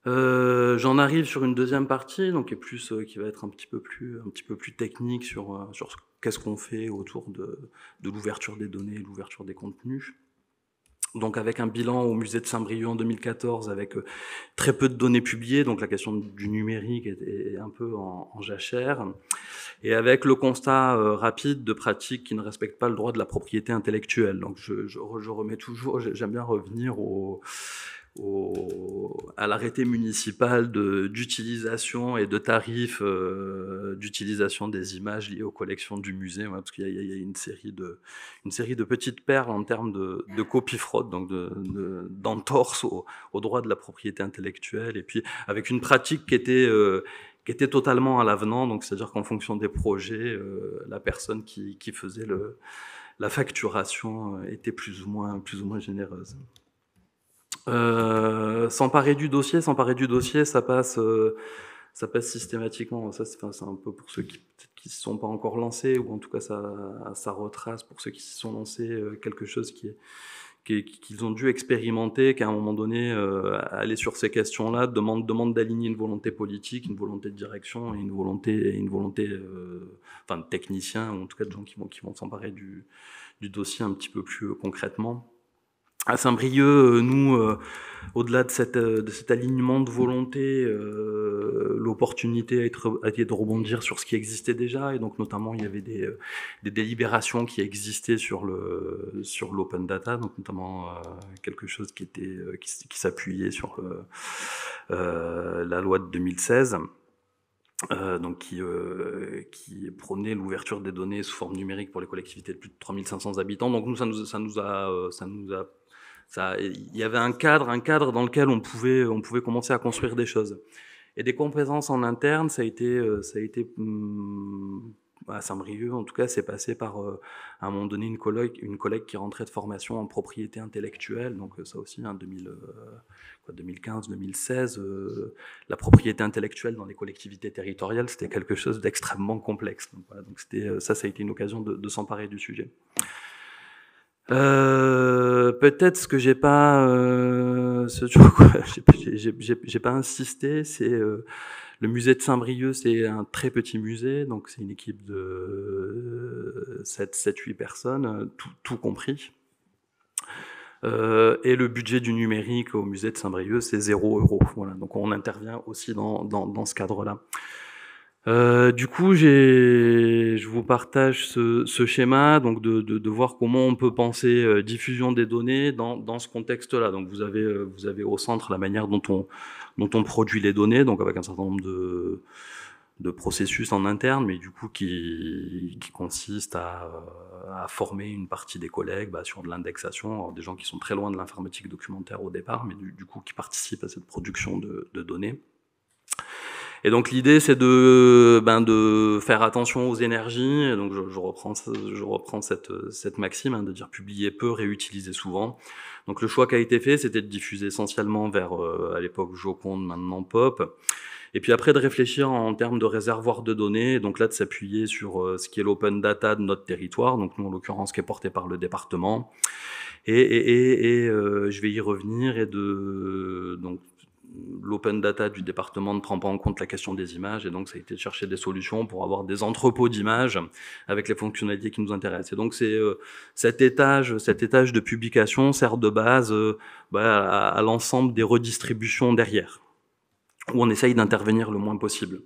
Euh, J'en arrive sur une deuxième partie, donc qui plus, euh, qui va être un petit peu plus, un petit peu plus technique sur, sur qu'est-ce qu'on fait autour de, de l'ouverture des données, l'ouverture des contenus. Donc avec un bilan au musée de Saint-Brieuc en 2014 avec euh, très peu de données publiées, donc la question du numérique est, un peu en, jachère, et avec le constat euh, rapide de pratiques qui ne respectent pas le droit de la propriété intellectuelle. Donc je, je remets toujours, j'aime bien revenir au à l'arrêté municipal d'utilisation et de tarifs euh, d'utilisation des images liées aux collections du musée, parce qu'il y, a une série de une série de petites perles en termes de, de copie fraude, donc d'entorse de, au, au, droit de la propriété intellectuelle, et puis avec une pratique qui était euh, totalement à l'avenant, donc c'est-à-dire qu'en fonction des projets, euh, la personne qui, faisait la facturation était plus ou moins généreuse. Euh, s'emparer du dossier, s'emparer du dossier, ça passe, euh, ça passe systématiquement. Ça, c'est un peu pour ceux qui ne se sont pas encore lancés, ou en tout cas ça, ça retrace pour ceux qui se sont lancés euh, quelque chose qui qu'ils ont dû expérimenter, qu'à un moment donné, aller sur ces questions-là demande, demande d'aligner une volonté politique, une volonté de direction et une volonté, une volonté enfin, de techniciens, ou en tout cas de gens qui vont, qui vont s'emparer du dossier un petit peu plus concrètement à Saint-Brieuc, euh, nous, euh, au-delà euh, de cet alignement de volonté, l'opportunité a été de rebondir sur ce qui existait déjà, et donc notamment il y avait des, délibérations qui existaient sur le sur l'open data, donc notamment quelque chose qui qui, s'appuyait sur la loi de 2016. Euh, donc qui, prônait l'ouverture des données sous forme numérique pour les collectivités de plus de 3500 habitants. Donc nous, nous, ça nous a, ça nous a il y avait un cadre, un cadre dans lequel on pouvait, on pouvait commencer à construire des choses. Et des compétences en interne, ça a été, euh, ça a été hum, à Saint-Brieuc, en tout cas, c'est passé par, euh, à un moment donné, une collègue, une collègue qui rentrait de formation en propriété intellectuelle. Donc, euh, ça aussi, en 2015-2016, la propriété intellectuelle dans les collectivités territoriales, c'était quelque chose d'extrêmement complexe. Donc, voilà, donc ça, ça a été une occasion de, de s'emparer du sujet. Euh, peut-être ce que j'ai pas, euh, ce (laughs) j'ai pas insisté, c'est euh, le musée de Saint-Brieuc, c'est un très petit musée, donc c'est une équipe de 7, 7 8 personnes, tout, tout compris. Euh, et le budget du numérique au musée de Saint-Brieuc, c'est 0 euros. Voilà, donc on intervient aussi dans, dans, dans ce cadre-là. Euh, du coup, je vous partage ce, schéma, donc de, voir comment on peut penser euh, diffusion des données dans, ce contexte-là. Donc, vous avez, euh, vous avez au centre la manière dont on, dont on produit les données, donc avec un certain nombre de, de processus en interne, mais du coup qui, qui consiste à, à former une partie des collègues bah, sur de l'indexation, des gens qui sont très loin de l'informatique documentaire au départ, mais du, coup qui participent à cette production de données. Et donc l'idée c'est de, ben, de faire attention aux énergies. Donc je, je, reprends, je reprends cette, cette maxime hein, de dire publier peu, réutiliser souvent. Donc le choix qui a été fait, c'était de diffuser essentiellement vers, euh, à l'époque Joconde, maintenant Pop. Et puis après de réfléchir en termes de réservoir de données, donc là de s'appuyer sur euh, ce qui est l'open data de notre territoire, donc nous en l'occurrence qui est porté par le département. Et, et, et, et euh, je vais y revenir et de donc l'open data du département ne prend pas en compte la question des images et donc ça a été de chercher des solutions pour avoir des entrepôts d'images avec les fonctionnalités qui nous intéressent. Et donc c'est euh, cet étage, cet étage de publication sert de base euh, bah, à, l'ensemble des redistributions derrière, où on essaye d'intervenir le moins possible.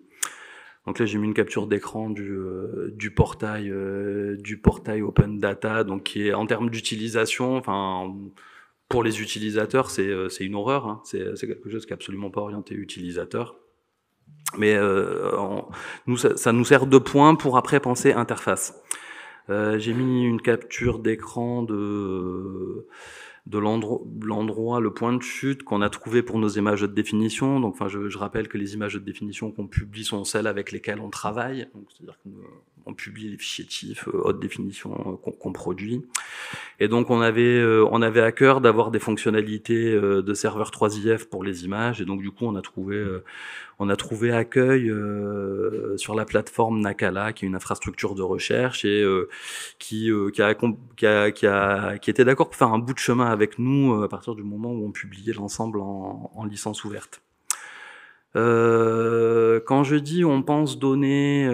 Donc là, j'ai mis une capture d'écran du, euh, du portail du portail Open Data, donc qui est en termes d'utilisation, enfin pour les utilisateurs, c'est euh, une horreur. Hein. C'est quelque chose qui n'est absolument pas orienté utilisateur. Mais euh, nous, ça, nous sert de point pour après penser interface. Euh, J'ai mis une capture d'écran de de l'endroit, le point de chute qu'on a trouvé pour nos images de définition. Donc, enfin, je, rappelle que les images de définition qu'on publie sont celles avec lesquelles on travaille. C'est-à-dire qu'on publie les fichiers TIFF, euh, haute définition euh, qu'on produit. Et donc, on avait, euh, on avait à cœur d'avoir des fonctionnalités de serveur 3IF pour les images. Et donc, du coup, on a trouvé, on a trouvé accueil euh, sur la plateforme Nakala, qui est une infrastructure de recherche et euh, qui, euh, était d'accord pour faire un bout de chemin avec nous à partir du moment où on publiait l'ensemble en, en, licence ouverte. quand je dis on pense données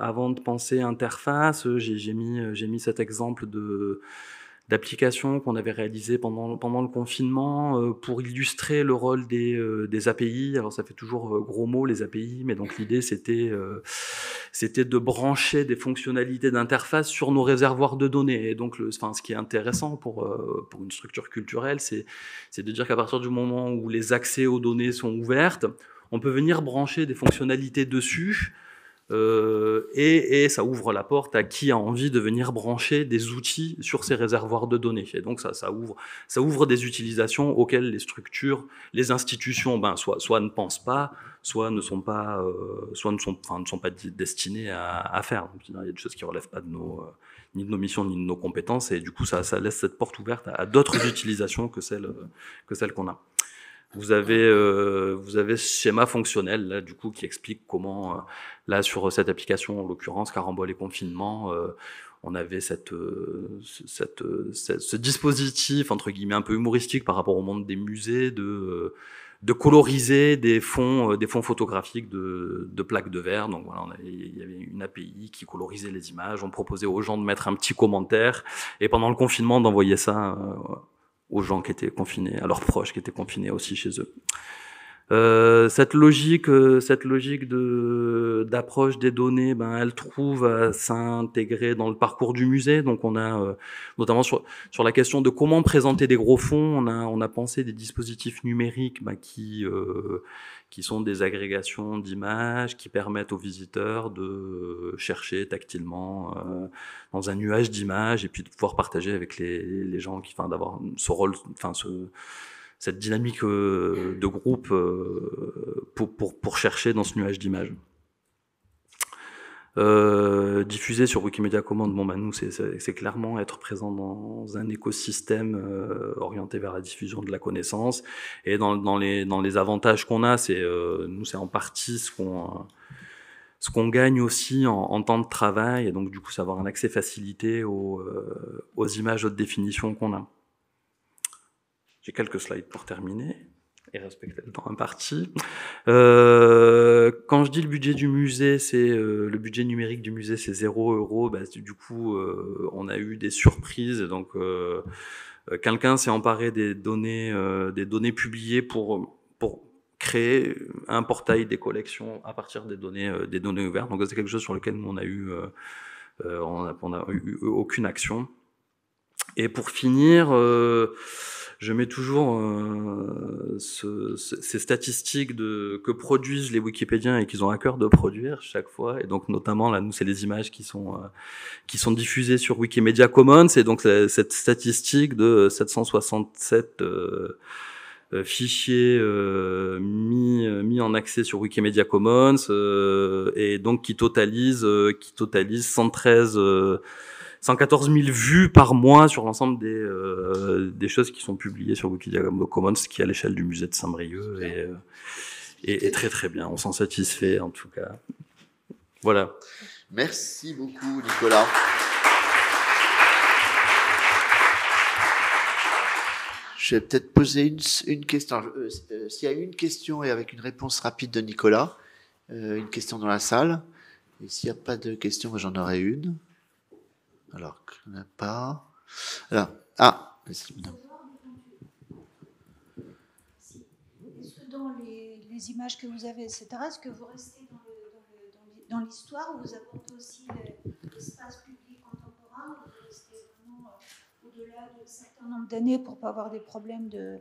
avant de penser interface, j'ai mis cet exemple de d'applications qu'on avait réalisées pendant, pendant le confinement euh, pour illustrer le rôle des, euh, des API. Alors ça fait toujours euh, gros mots les API, mais donc l'idée c'était c'était de brancher des fonctionnalités d'interface sur nos réservoirs de données. Et donc le, enfin, ce qui est intéressant pour, pour une structure culturelle, c'est de dire qu'à partir du moment où les accès aux données sont ouvertes, on peut venir brancher des fonctionnalités dessus euh, et, ça ouvre la porte à qui a envie de venir brancher des outils sur ces réservoirs de données. Et donc ça, ouvre, ça ouvre des utilisations auxquelles les structures, les institutions, ben, soit, soit ne pensent pas, soit ne sont pas, euh, soit ne sont, enfin, ne sont pas destinées à, faire. Il y a des choses qui relèvent pas de nos, euh, ni de nos missions ni de nos compétences, et du coup ça, ça laisse cette porte ouverte à, à d'autres utilisations que celles que celles qu'on a. Vous avez, euh, vous avez ce schéma fonctionnel là, du coup qui explique comment, euh, là sur cette application en l'occurrence Carambole et confinement, euh, on avait cette, euh, cette, cette, ce dispositif entre guillemets un peu humoristique par rapport au monde des musées de de coloriser des fonds, des fonds photographiques de, de plaques de verre. Donc voilà, il y avait une API qui colorisait les images. On proposait aux gens de mettre un petit commentaire et pendant le confinement d'envoyer ça aux gens qui étaient confinés, à leurs proches qui étaient confinés aussi chez eux. Euh, cette logique, euh, cette logique de d'approche des données, ben, elle trouve à s'intégrer dans le parcours du musée. Donc, on a euh, notamment sur sur la question de comment présenter des gros fonds, on a on a pensé des dispositifs numériques ben, qui euh, qui sont des agrégations d'images qui permettent aux visiteurs de chercher tactilement dans un nuage d'images et puis de pouvoir partager avec les, les gens qui, enfin, d'avoir ce rôle, enfin, ce, cette dynamique euh, de groupe euh, pour, chercher dans ce nuage d'images. Euh, diffuser sur Wikimedia Commons, bon bah nous c'est clairement être présent dans un écosystème euh, orienté vers la diffusion de la connaissance et dans, les avantages qu'on a, c'est nous c'est en partie ce qu'on gagne aussi en, temps de travail et donc du coup c'est avoir un accès facilité aux images haute définition qu'on a. J'ai quelques slides pour terminer et respecter le temps imparti. Euh, quand je dis le budget du musée, c'est euh, le budget numérique du musée, c'est 0 euros. Bah, du coup, euh, on a eu des surprises. Donc, euh, euh, quelqu'un s'est emparé des données, des données publiées pour pour créer un portail des collections à partir des données, des données ouvertes. Donc, c'est quelque chose sur lequel on a eu, on a, on a eu aucune action. Et pour finir je mets toujours euh, ce, ces statistiques de, que produisent les Wikipédiens et qu'ils ont à cœur de produire chaque fois. Et donc notamment là, nous, c'est les images qui sont euh, qui sont diffusées sur Wikimedia Commons. Et donc cette statistique de 767 euh, euh, fichiers euh, mis mis en accès sur Wikimedia Commons et donc qui totalise qui totalise 113 114 000 vues par mois sur l'ensemble des, euh, des choses qui sont publiées sur Wikimedia Commons, qui à l'échelle du musée de Saint-Brieuc est, est, est, très très bien. On s'en satisfait en tout cas. Voilà. Merci beaucoup Nicolas. Je vais peut-être poser une, une question. Euh, euh, S'il y a une question et avec une réponse rapide de Nicolas, une question dans la salle. Et s'il n'y a pas de question, j'en aurai une. Alors, pas. Alors, ah, Est-ce que dans les, images que vous avez, etc., est-ce que vous restez dans l'histoire ou vous apportez aussi l'espace public contemporain ou vous restez vraiment euh, au-delà d'un certain nombre d'années pour ne pas avoir des problèmes de,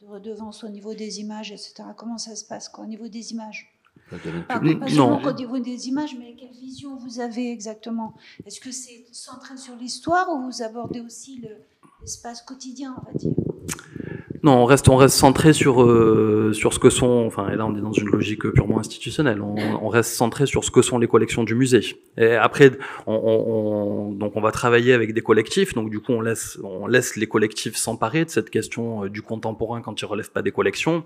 de redevance au niveau des images, etc. Comment ça se passe au niveau des images? Pas, public. pas non. au niveau des images, mais quelle vision vous avez exactement? Est-ce que c'est centré sur l'histoire ou vous abordez aussi l'espace quotidien, on va dire? Non, on reste, on reste centré sur euh, sur ce que sont, enfin, et là on est dans une logique purement institutionnelle. On, on, reste centré sur ce que sont les collections du musée. Et après, on, on, donc on va travailler avec des collectifs. Donc du coup, on laisse on laisse les collectifs s'emparer de cette question euh, du contemporain quand ils relèvent pas des collections.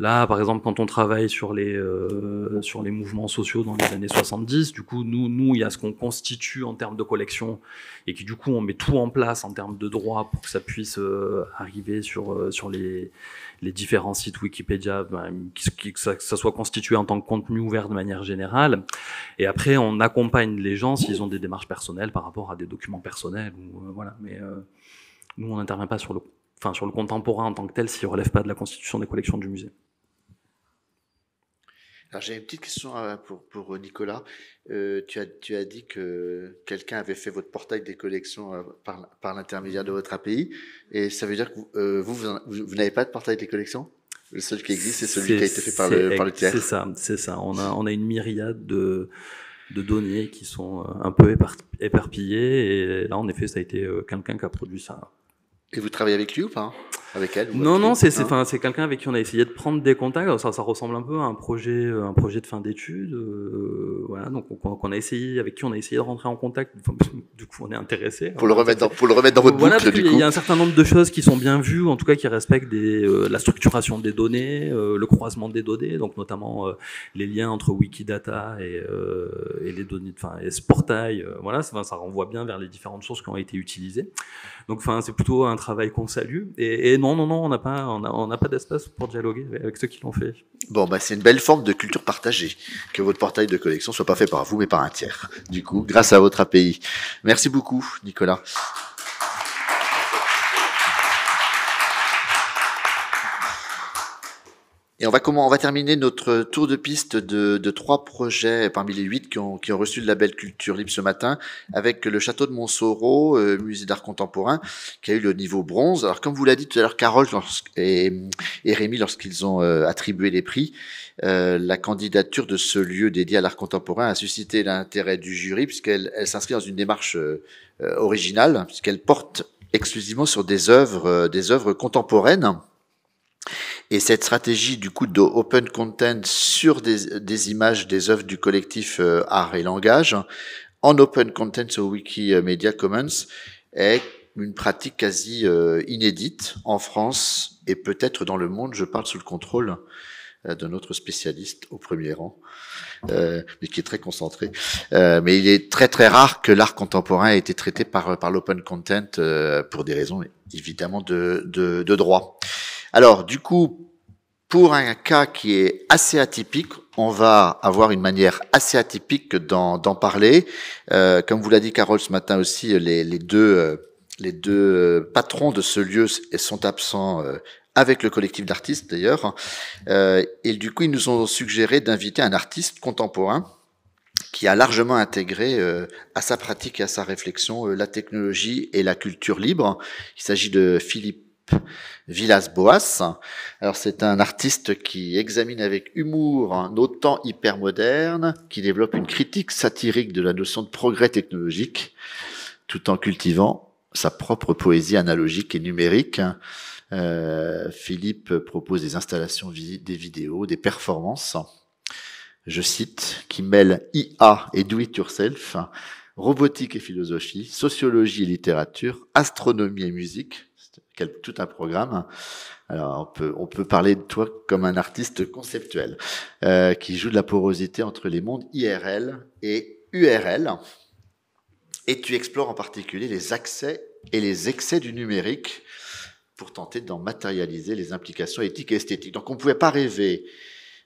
Là, par exemple, quand on travaille sur les euh, sur les mouvements sociaux dans les années 70, du coup, nous nous il y a ce qu'on constitue en termes de collection et qui du coup on met tout en place en termes de droit pour que ça puisse euh, arriver sur euh, sur les les différents sites Wikipédia, ben, que, ça, que, ça, soit constitué en tant que contenu ouvert de manière générale. Et après, on accompagne les gens s'ils ont des démarches personnelles par rapport à des documents personnels ou euh, voilà. Mais nous, on n'intervient pas sur le, enfin, sur le contemporain en tant que tel s'il relève pas de la constitution des collections du musée. Alors j'ai une petite question euh, pour, pour Nicolas. Euh, tu, as, tu as dit que quelqu'un avait fait votre portail des collections euh, par, par l'intermédiaire de votre API, et ça veut dire que vous, euh, vous, vous, vous n'avez pas de portail des collections? Le seul qui existe, c'est celui qui a été fait par le, par le tiers. C'est ça, c'est ça. On a, on a une myriade de, de données qui sont un peu éparpillées, et là, en effet, ça a été quelqu'un qui a produit ça. Et vous travaillez avec lui ou pas avec elle Non, non, c'est enfin c'est quelqu'un avec qui on a essayé de prendre des contacts. Ça, ça ressemble un peu à un projet, un projet de fin d'études. Euh, voilà, donc on, a essayé, avec qui on a essayé de rentrer en contact. (laughs) du coup, on est intéressé. Pour le remettre dans, pour le remettre dans votre voilà, boucle, du coup. Il y a un certain nombre de choses qui sont bien vues, en tout cas qui respectent des, euh, la structuration des données, euh, le croisement des données, donc notamment euh, les liens entre Wikidata et, euh, et les données, enfin, et ce portail. voilà, ça, ça renvoie bien vers les différentes sources qui ont été utilisées. Donc, enfin, c'est plutôt un travail qu'on salue. Et, non, non, non, on n'a pas, on n'a pas d'espace pour dialoguer avec ceux qui l'ont fait. Bon, bah, c'est une belle forme de culture partagée. Que votre portail de collection soit pas fait par vous, mais par un tiers. Du coup, grâce à votre API. Merci beaucoup, Nicolas. Et on va comment on va terminer notre tour de piste de, de trois projets parmi les huit qui ont, qui ont reçu le label Culture Libre ce matin, avec le château de Montsoro, euh, musée d'art contemporain, qui a eu le niveau bronze. Alors comme vous l'a dit tout à l'heure Carole et, et Rémi lorsqu'ils ont euh, attribué les prix, euh, la candidature de ce lieu dédié à l'art contemporain a suscité l'intérêt du jury puisqu'elle elle, s'inscrit dans une démarche euh, originale puisqu'elle porte exclusivement sur des œuvres, euh, des œuvres contemporaines. Et cette stratégie du coup de open content sur des, des images des œuvres du collectif euh, Art et Langage en open content sur Wikimedia Commons est une pratique quasi euh, inédite en France et peut-être dans le monde. Je parle sous le contrôle euh, de notre spécialiste au premier rang, euh, mais qui est très concentré. Euh, mais il est très très rare que l'art contemporain ait été traité par par l'open content euh, pour des raisons évidemment de, de, de droit. Alors, du coup, pour un cas qui est assez atypique, on va avoir une manière assez atypique d'en parler. Euh, comme vous l'a dit Carole ce matin aussi, les, les deux, euh, deux patrons de ce lieu sont absents euh, avec le collectif d'artistes d'ailleurs. Euh, et du coup, ils nous ont suggéré d'inviter un artiste contemporain qui a largement intégré euh, à sa pratique et à sa réflexion euh, la technologie et la culture libre. Il s'agit de Philippe Villas-Boas. Alors c'est un artiste qui examine avec humour nos temps hyper modernes, qui développe une critique satirique de la notion de progrès technologique, tout en cultivant sa propre poésie analogique et numérique. Euh, Philippe propose des installations, des vidéos, des performances, je cite, qui mêlent IA et do it yourself, robotique et philosophie, sociologie et littérature, astronomie et musique, tout un programme. Alors, on peut, on peut parler de toi comme un artiste conceptuel euh, qui joue de la porosité entre les mondes IRL et URL. Et tu explores en particulier les accès et les excès du numérique pour tenter d'en matérialiser les implications éthiques et esthétiques. Donc, on ne pouvait pas rêver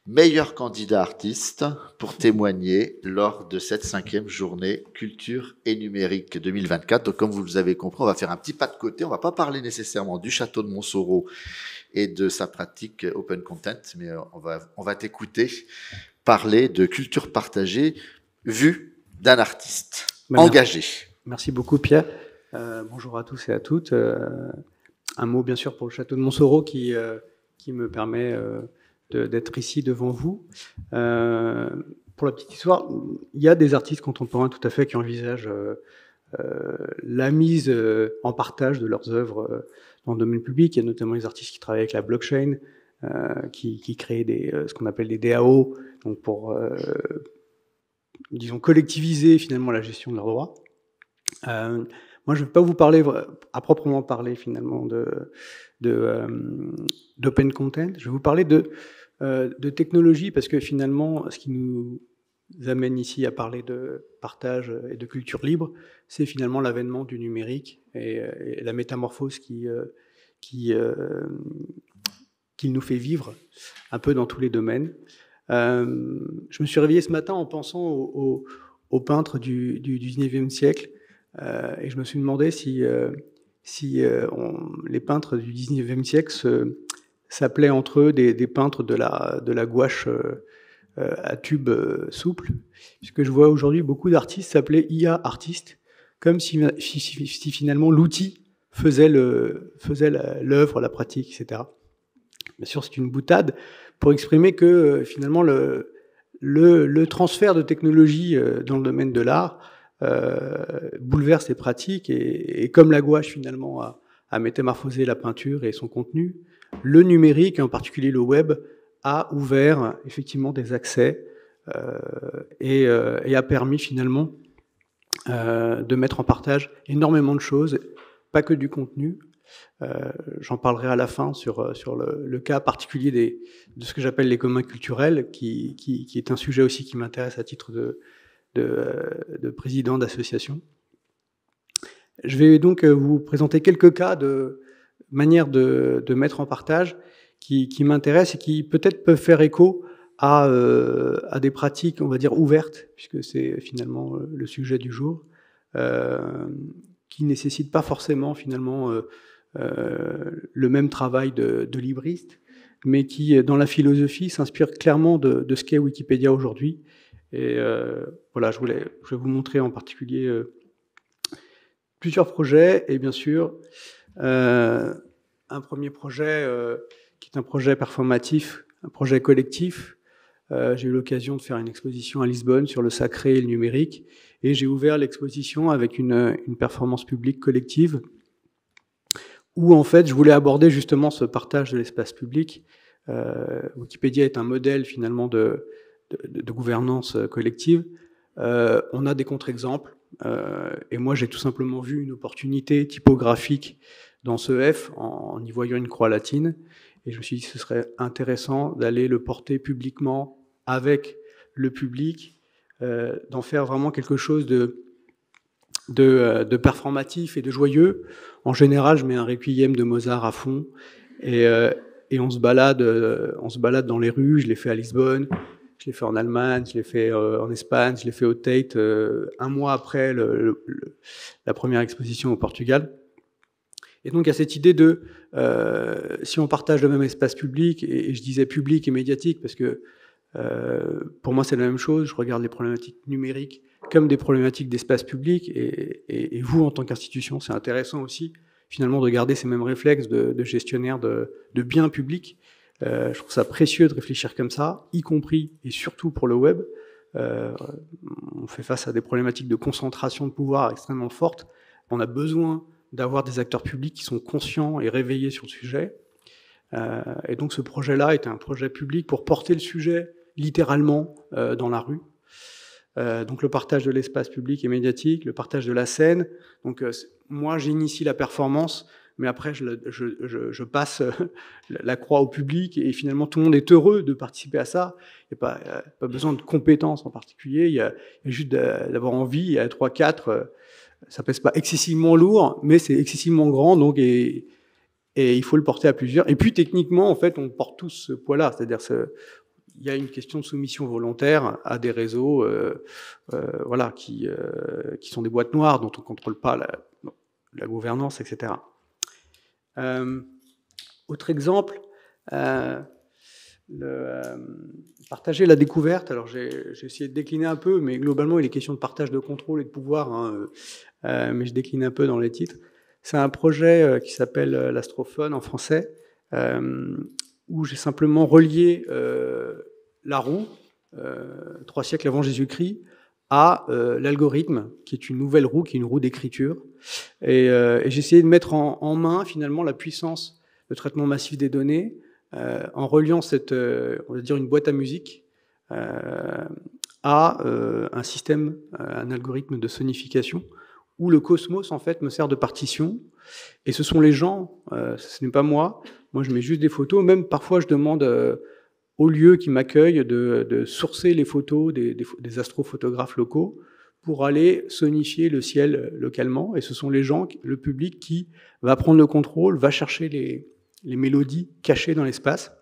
meilleur candidat artiste pour témoigner lors de cette cinquième journée culture et numérique 2024. Donc, comme vous l'avez compris, on va faire un petit pas de côté. On va pas parler nécessairement du château de Montsoro et de sa pratique open content, mais on va, on va t'écouter parler de culture partagée vue d'un artiste Merci. engagé. Merci beaucoup, Pierre. Euh, bonjour à tous et à toutes. Euh, un mot, bien sûr, pour le château de Montsoro qui, euh, qui me permet d'être ici devant vous. Euh, pour la petite histoire, il y a des artistes contemporains tout à fait qui envisagent euh, euh, la mise en partage de leurs œuvres dans le domaine public. Il y a notamment des artistes qui travaillent avec la blockchain, qui, créent ce qu'on appelle des DAO, donc pour, disons, collectiviser finalement la gestion de leurs droits. moi, je ne vais pas vous parler à proprement parler finalement de d'open content. Je vais vous parler de euh, de technologie, parce que finalement, ce qui nous amène ici à parler de partage et de culture libre, c'est finalement l'avènement du numérique et, et, la métamorphose qui, euh, qui, euh, nous fait vivre un peu dans tous les domaines. Euh, je me suis réveillé ce matin en pensant aux au, peintres du, du, du 19e siècle euh, et je me suis demandé si, si les peintres du 19e siècle s'appelaient entre eux des, peintres de la, de la gouache à tube souple, puisque je vois aujourd'hui beaucoup d'artistes s'appeler IA artistes, comme si, finalement l'outil faisait l'œuvre, la pratique, etc. Bien sûr, c'est une boutade pour exprimer que euh, finalement le, le, transfert de technologie euh, dans le domaine de l'art euh, bouleverse les pratiques et, comme la gouache finalement a, a, métamorphosé la peinture et son contenu, le numérique, en particulier le web, a ouvert effectivement des accès et, et, a permis finalement de mettre en partage énormément de choses, pas que du contenu, euh, j'en parlerai à la fin sur, euh, le, cas particulier de ce que j'appelle les communs culturels, qui, qui, est un sujet aussi qui m'intéresse à titre de, de, président d'association. Je vais donc euh, vous présenter quelques cas de manière de, de mettre en partage qui, qui m'intéressent et qui peut-être peuvent faire écho à, à, des pratiques, on va dire, ouvertes, puisque c'est finalement le sujet du jour, euh, qui ne nécessitent pas forcément finalement euh, le même travail de, libriste, mais qui, dans la philosophie, s'inspire clairement de, ce qu'est Wikipédia aujourd'hui. Et euh, voilà, je, voulais, je vais vous montrer en particulier euh, plusieurs projets, et bien sûr, un premier projet qui est un projet performatif, un projet collectif. j'ai eu l'occasion de faire une exposition à Lisbonne sur le sacré et le numérique, et j'ai ouvert l'exposition avec une, performance publique collective où en fait je voulais aborder justement ce partage de l'espace public. Euh, Wikipédia est un modèle finalement de, gouvernance euh, collective. Euh, on a des contre-exemples, et moi j'ai tout simplement vu une opportunité typographique dans ce F en, y voyant une croix latine, et je me suis dit que ce serait intéressant d'aller le porter publiquement avec le public, d'en faire vraiment quelque chose de euh, de, performatif et de joyeux. En général, je mets un requiem de Mozart à fond et, euh, on se balade, euh, on se balade dans les rues. Je l'ai fait à Lisbonne, je l'ai fait en Allemagne, je l'ai fait en Espagne, je l'ai fait au Tate un mois après la première exposition au Portugal. Et donc, il y a cette idée de, si on partage le même espace public, et, je disais public et médiatique, parce que pour moi, c'est la même chose. Je regarde les problématiques numériques comme des problématiques d'espace public. Et, vous, en tant qu'institution, c'est intéressant aussi, finalement, de garder ces mêmes réflexes de, gestionnaire de, biens publics. Euh, je trouve ça précieux de réfléchir comme ça, y compris et surtout pour le web. Euh, on fait face à des problématiques de concentration de pouvoir extrêmement fortes. On a besoin d'avoir des acteurs publics qui sont conscients et réveillés sur le sujet. Euh, et donc ce projet-là est un projet public pour porter le sujet littéralement dans la rue. Euh, donc le partage de l'espace public et médiatique, le partage de la scène. Donc euh, moi j'initie la performance, mais après je, je, je, passe euh, la croix au public et finalement tout le monde est heureux de participer à ça. Il n'y a pas, pas, besoin de compétences en particulier, il y a, juste d'avoir envie. A 3-4, ça pèse pas excessivement lourd, mais c'est excessivement grand, donc et, et il faut le porter à plusieurs. Et puis techniquement, en fait, on porte tous ce poids-là, c'est-à-dire il y a une question de soumission volontaire à des réseaux euh, euh, voilà, qui, euh, qui sont des boîtes noires dont on ne contrôle pas la, la gouvernance, etc. autre exemple, le, partager la découverte. Alors j'ai essayé de décliner un peu, mais globalement il est question de partage de contrôle et de pouvoir, hein, mais je décline un peu dans les titres. C'est un projet qui s'appelle l'astrophone en français, où j'ai simplement relié euh, la roue, euh, trois siècles avant Jésus-Christ, à euh, l'algorithme, qui est une nouvelle roue, qui est une roue d'écriture. Et, et j'ai essayé de mettre en, main finalement la puissance de traitement massif des données en reliant cette, on va dire, une boîte à musique à un système, un algorithme de sonification où le cosmos en fait me sert de partition. Et ce sont les gens, ce n'est pas moi, moi, je mets juste des photos. Même parfois, je demande euh, au lieu qui m'accueille de, sourcer les photos des, astrophotographes locaux pour aller sonifier le ciel localement. Et ce sont les gens, le public, qui va prendre le contrôle, va chercher les, mélodies cachées dans l'espace.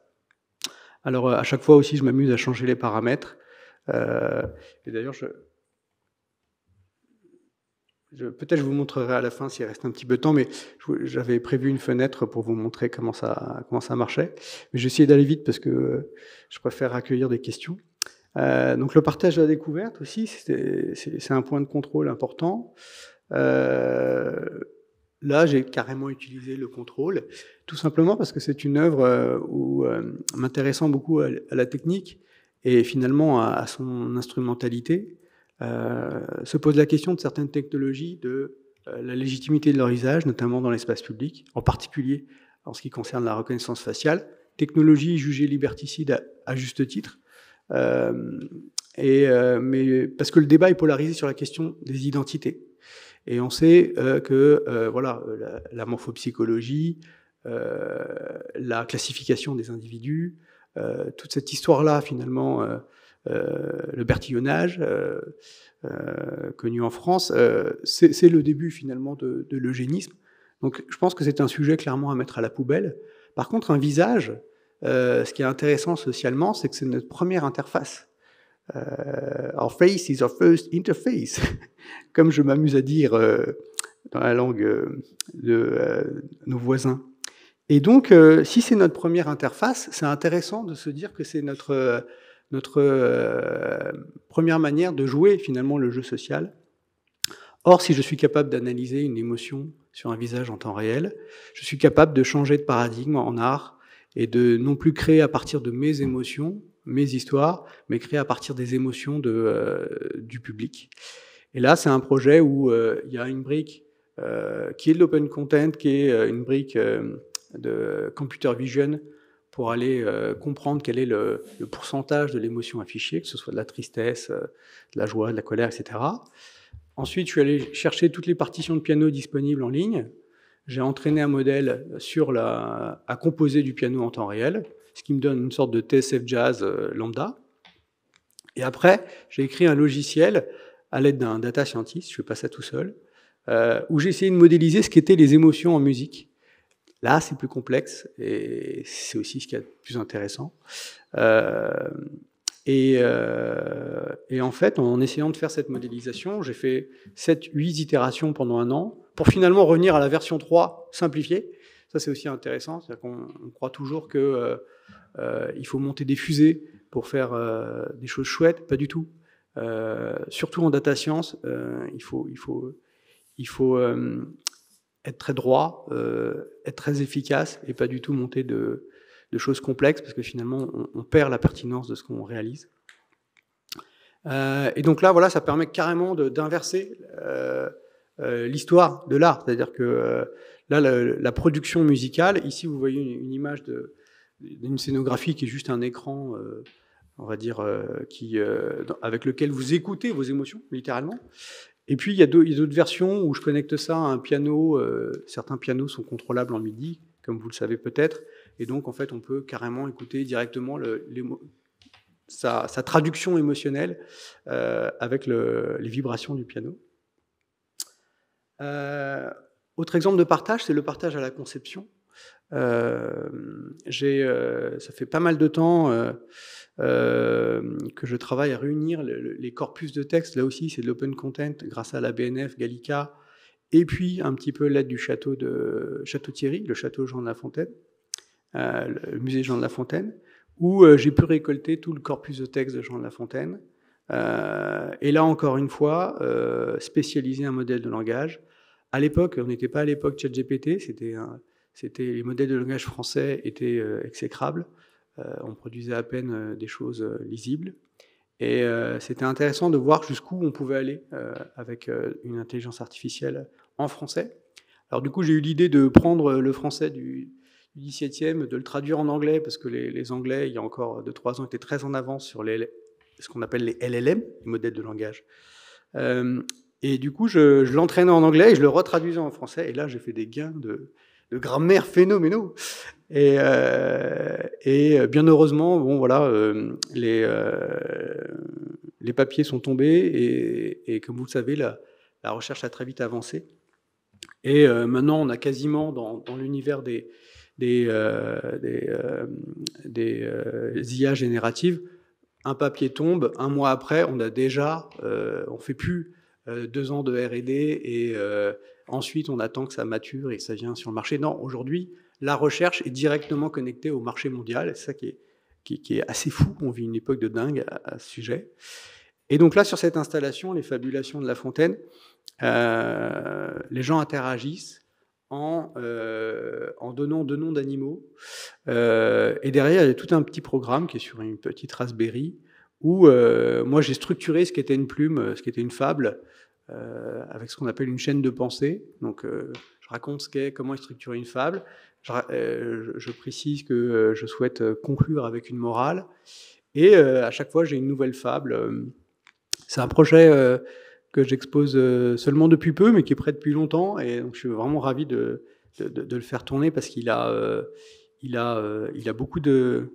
Alors, à chaque fois aussi, je m'amuse à changer les paramètres. Euh, et d'ailleurs, je, Peut-être je vous montrerai à la fin s'il reste un petit peu de temps, mais j'avais prévu une fenêtre pour vous montrer comment ça, comment ça marchait. Mais essayé d'aller vite parce que je préfère accueillir des questions. Euh, donc le partage de la découverte aussi, c'est un point de contrôle important. Euh, là, j'ai carrément utilisé le contrôle, tout simplement parce que c'est une œuvre euh, où, euh, m'intéressant beaucoup à, la technique et finalement à, son instrumentalité, euh, se pose la question de certaines technologies, de la légitimité de leur usage, notamment dans l'espace public, en particulier en ce qui concerne la reconnaissance faciale. Technologie jugée liberticide à, juste titre. Et, mais parce que le débat est polarisé sur la question des identités. Et on sait que voilà, la morphopsychologie, la classification des individus, toute cette histoire-là, finalement, euh, le bertillonnage, euh, euh, connu en France, c'est le début finalement de, l'eugénisme. Donc je pense que c'est un sujet clairement à mettre à la poubelle. Par contre, un visage, ce qui est intéressant socialement, c'est que c'est notre première interface. our face is our first interface, (laughs) comme je m'amuse à dire dans la langue de nos voisins. Et donc, si c'est notre première interface, c'est intéressant de se dire que c'est notre notre euh, première manière de jouer finalement le jeu social. Or, si je suis capable d'analyser une émotion sur un visage en temps réel, je suis capable de changer de paradigme en art et de non plus créer à partir de mes émotions, mes histoires, mais créer à partir des émotions de, euh, du public. Et là, c'est un projet où euh, il y a une brique qui est de l'open content, qui est une brique de computer vision pour aller euh, comprendre quel est le, pourcentage de l'émotion affichée, que ce soit de la tristesse, euh, de la joie, de la colère, etc. Ensuite, je suis allé chercher toutes les partitions de piano disponibles en ligne. J'ai entraîné un modèle sur la, à composer du piano en temps réel, ce qui me donne une sorte de TSF Jazz euh, lambda. Et après, j'ai écrit un logiciel à l'aide d'un data scientist, je fais pas ça tout seul, où j'ai essayé de modéliser ce qu'étaient les émotions en musique. Là, c'est plus complexe et c'est aussi ce qui est le plus intéressant. Euh, euh, et, en fait, en essayant de faire cette modélisation, j'ai fait 7-8 itérations pendant un an pour finalement revenir à la version 3 simplifiée. Ça, c'est aussi intéressant. C'est-à-dire croit toujours qu'il euh, faut monter des fusées pour faire des choses chouettes. Pas du tout. surtout en data science, il faut, il faut, il faut être très droit, euh, être très efficace et pas du tout monter de, choses complexes parce que finalement on, perd la pertinence de ce qu'on réalise. Euh, et donc là, voilà, ça permet carrément d'inverser euh, l'histoire de l'art, c'est-à-dire que là, la, production musicale, ici vous voyez une, image d'une scénographie qui est juste un écran, on va dire, qui, avec lequel vous écoutez vos émotions, littéralement. Et puis, il y a d'autres versions où je connecte ça à un piano. Euh, certains pianos sont contrôlables en MIDI, comme vous le savez peut-être. Et donc, en fait, on peut carrément écouter directement sa, traduction émotionnelle euh, avec les vibrations du piano. Euh, autre exemple de partage, c'est le partage à la conception. ça fait pas mal de temps euh, que je travaille à réunir les corpus de texte. Là aussi, c'est de l'open content grâce à la BNF, Gallica, et puis un petit peu l'aide du château de Château Thierry, le château Jean de La Fontaine, euh, le musée Jean de La Fontaine, où euh, j'ai pu récolter tout le corpus de texte de Jean de La Fontaine. et là, encore une fois, spécialiser un modèle de langage. À l'époque, on n'était pas à l'époque ChatGPT, c'était les modèles de langage français étaient exécrables. Euh, on produisait à peine euh, des choses euh, lisibles. Et c'était intéressant de voir jusqu'où on pouvait aller avec une intelligence artificielle en français. Alors du coup, j'ai eu l'idée de prendre le français du, 17e, de le traduire en anglais, parce que les, Anglais, il y a encore 2-3 ans, étaient très en avance sur ce qu'on appelle les LLM, les modèles de langage. et du coup, je, je l'entraînais en anglais et je le retraduisais en français. Et là, j'ai fait des gains de, de grammaire phénoménaux. Et, euh, et bien heureusement, bon voilà, euh, les, euh, papiers sont tombés et, comme vous le savez, la, recherche a très vite avancé. Et maintenant, on a quasiment dans, l'univers des, des, des, des IA génératives, un papier tombe, un mois après, on a déjà, on fait plus deux ans de R&D et ensuite on attend que ça mature et ça vient sur le marché. Non, aujourd'hui, la recherche est directement connectée au marché mondial. C'est ça qui est, assez fou. On vit une époque de dingue à, ce sujet. Et donc là, sur cette installation, les fabulations de La Fontaine, les gens interagissent en, euh, en donnant deux noms d'animaux. Euh, et derrière, il y a tout un petit programme qui est sur une petite Raspberry où euh, moi j'ai structuré ce qui était une plume, ce qui était une fable, avec ce qu'on appelle une chaîne de pensée. Donc je raconte ce qu'est, comment est structurée une fable. Je, je, précise que je souhaite conclure avec une morale. Et à chaque fois, j'ai une nouvelle fable. C'est un projet que j'expose euh, seulement depuis peu, mais qui est prêt depuis longtemps. Et donc, je suis vraiment ravi de, de, le faire tourner parce qu'il a, euh, il a, euh, il a beaucoup de,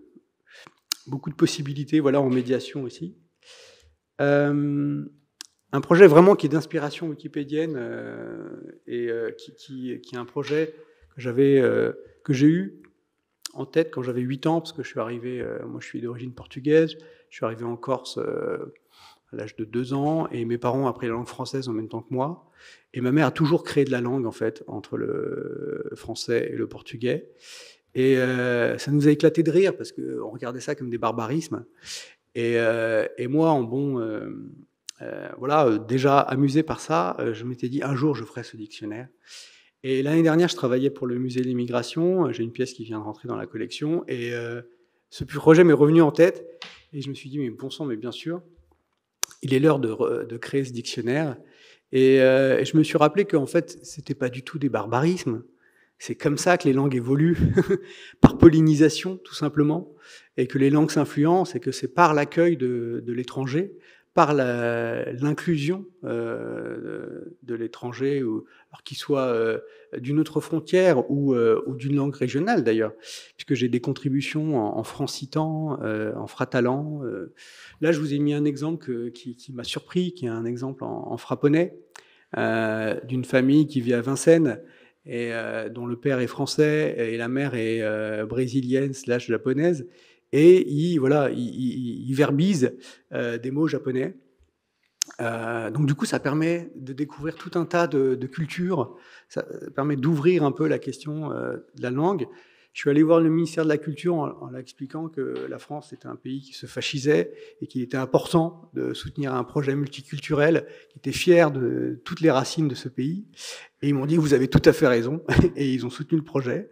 beaucoup de possibilités voilà, en médiation aussi. Un projet vraiment qui est d'inspiration wikipédienne et qui, qui, qui, est un projet que j'avais, que j'ai eu en tête quand j'avais 8 ans, parce que je suis arrivé, moi je suis d'origine portugaise, je suis arrivé en Corse à l'âge de deux ans, et mes parents ont appris la langue française en même temps que moi. Et ma mère a toujours créé de la langue, en fait, entre le français et le portugais. Et euh, ça nous a éclaté de rire, parce qu'on regardait ça comme des barbarismes. Et, euh, et moi, en bon... Euh, voilà, déjà amusé par ça, je m'étais dit, un jour, je ferai ce dictionnaire. Et l'année dernière, je travaillais pour le musée de l'immigration. J'ai une pièce qui vient de rentrer dans la collection. Et ce projet m'est revenu en tête. Et je me suis dit, mais bon sang, mais bien sûr, il est l'heure de, créer ce dictionnaire. Euh, et, je me suis rappelé qu'en fait, c'était pas du tout des barbarismes. C'est comme ça que les langues évoluent, (laughs) par pollinisation, tout simplement, et que les langues s'influencent, et que c'est par l'accueil de l'étranger par l'inclusion euh, de l'étranger, alors qu'il soit euh, d'une autre frontière ou, euh, ou d'une langue régionale d'ailleurs, puisque j'ai des contributions en, en francitan, en fratalan. là, je vous ai mis un exemple qui, qui m'a surpris, qui est un exemple en, en frapponais, d'une famille qui vit à Vincennes et dont le père est français et la mère est brésilienne slash japonaise et il, voilà, il, verbise euh, des mots japonais. Euh, donc du coup, ça permet de découvrir tout un tas de, cultures, ça permet d'ouvrir un peu la question euh, de la langue. Je suis allé voir le ministère de la Culture en, en expliquant que la France était un pays qui se fascisait et qu'il était important de soutenir un projet multiculturel, qui était fier de toutes les racines de ce pays. Et ils m'ont dit, vous avez tout à fait raison, (laughs) et ils ont soutenu le projet.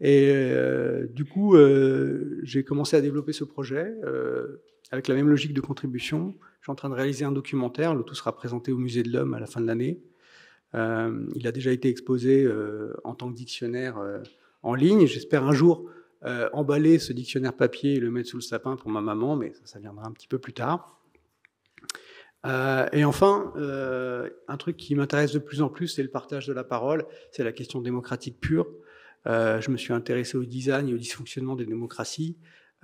Et euh, du coup, euh, j'ai commencé à développer ce projet euh, avec la même logique de contribution. Je suis en train de réaliser un documentaire. Le tout sera présenté au Musée de l'Homme à la fin de l'année. il a déjà été exposé en tant que dictionnaire en ligne. J'espère un jour emballer ce dictionnaire papier et le mettre sous le sapin pour ma maman, mais ça, ça viendra un petit peu plus tard. et enfin, un truc qui m'intéresse de plus en plus, c'est le partage de la parole, c'est la question démocratique pure. Euh, je me suis intéressé au design et au dysfonctionnement des démocraties.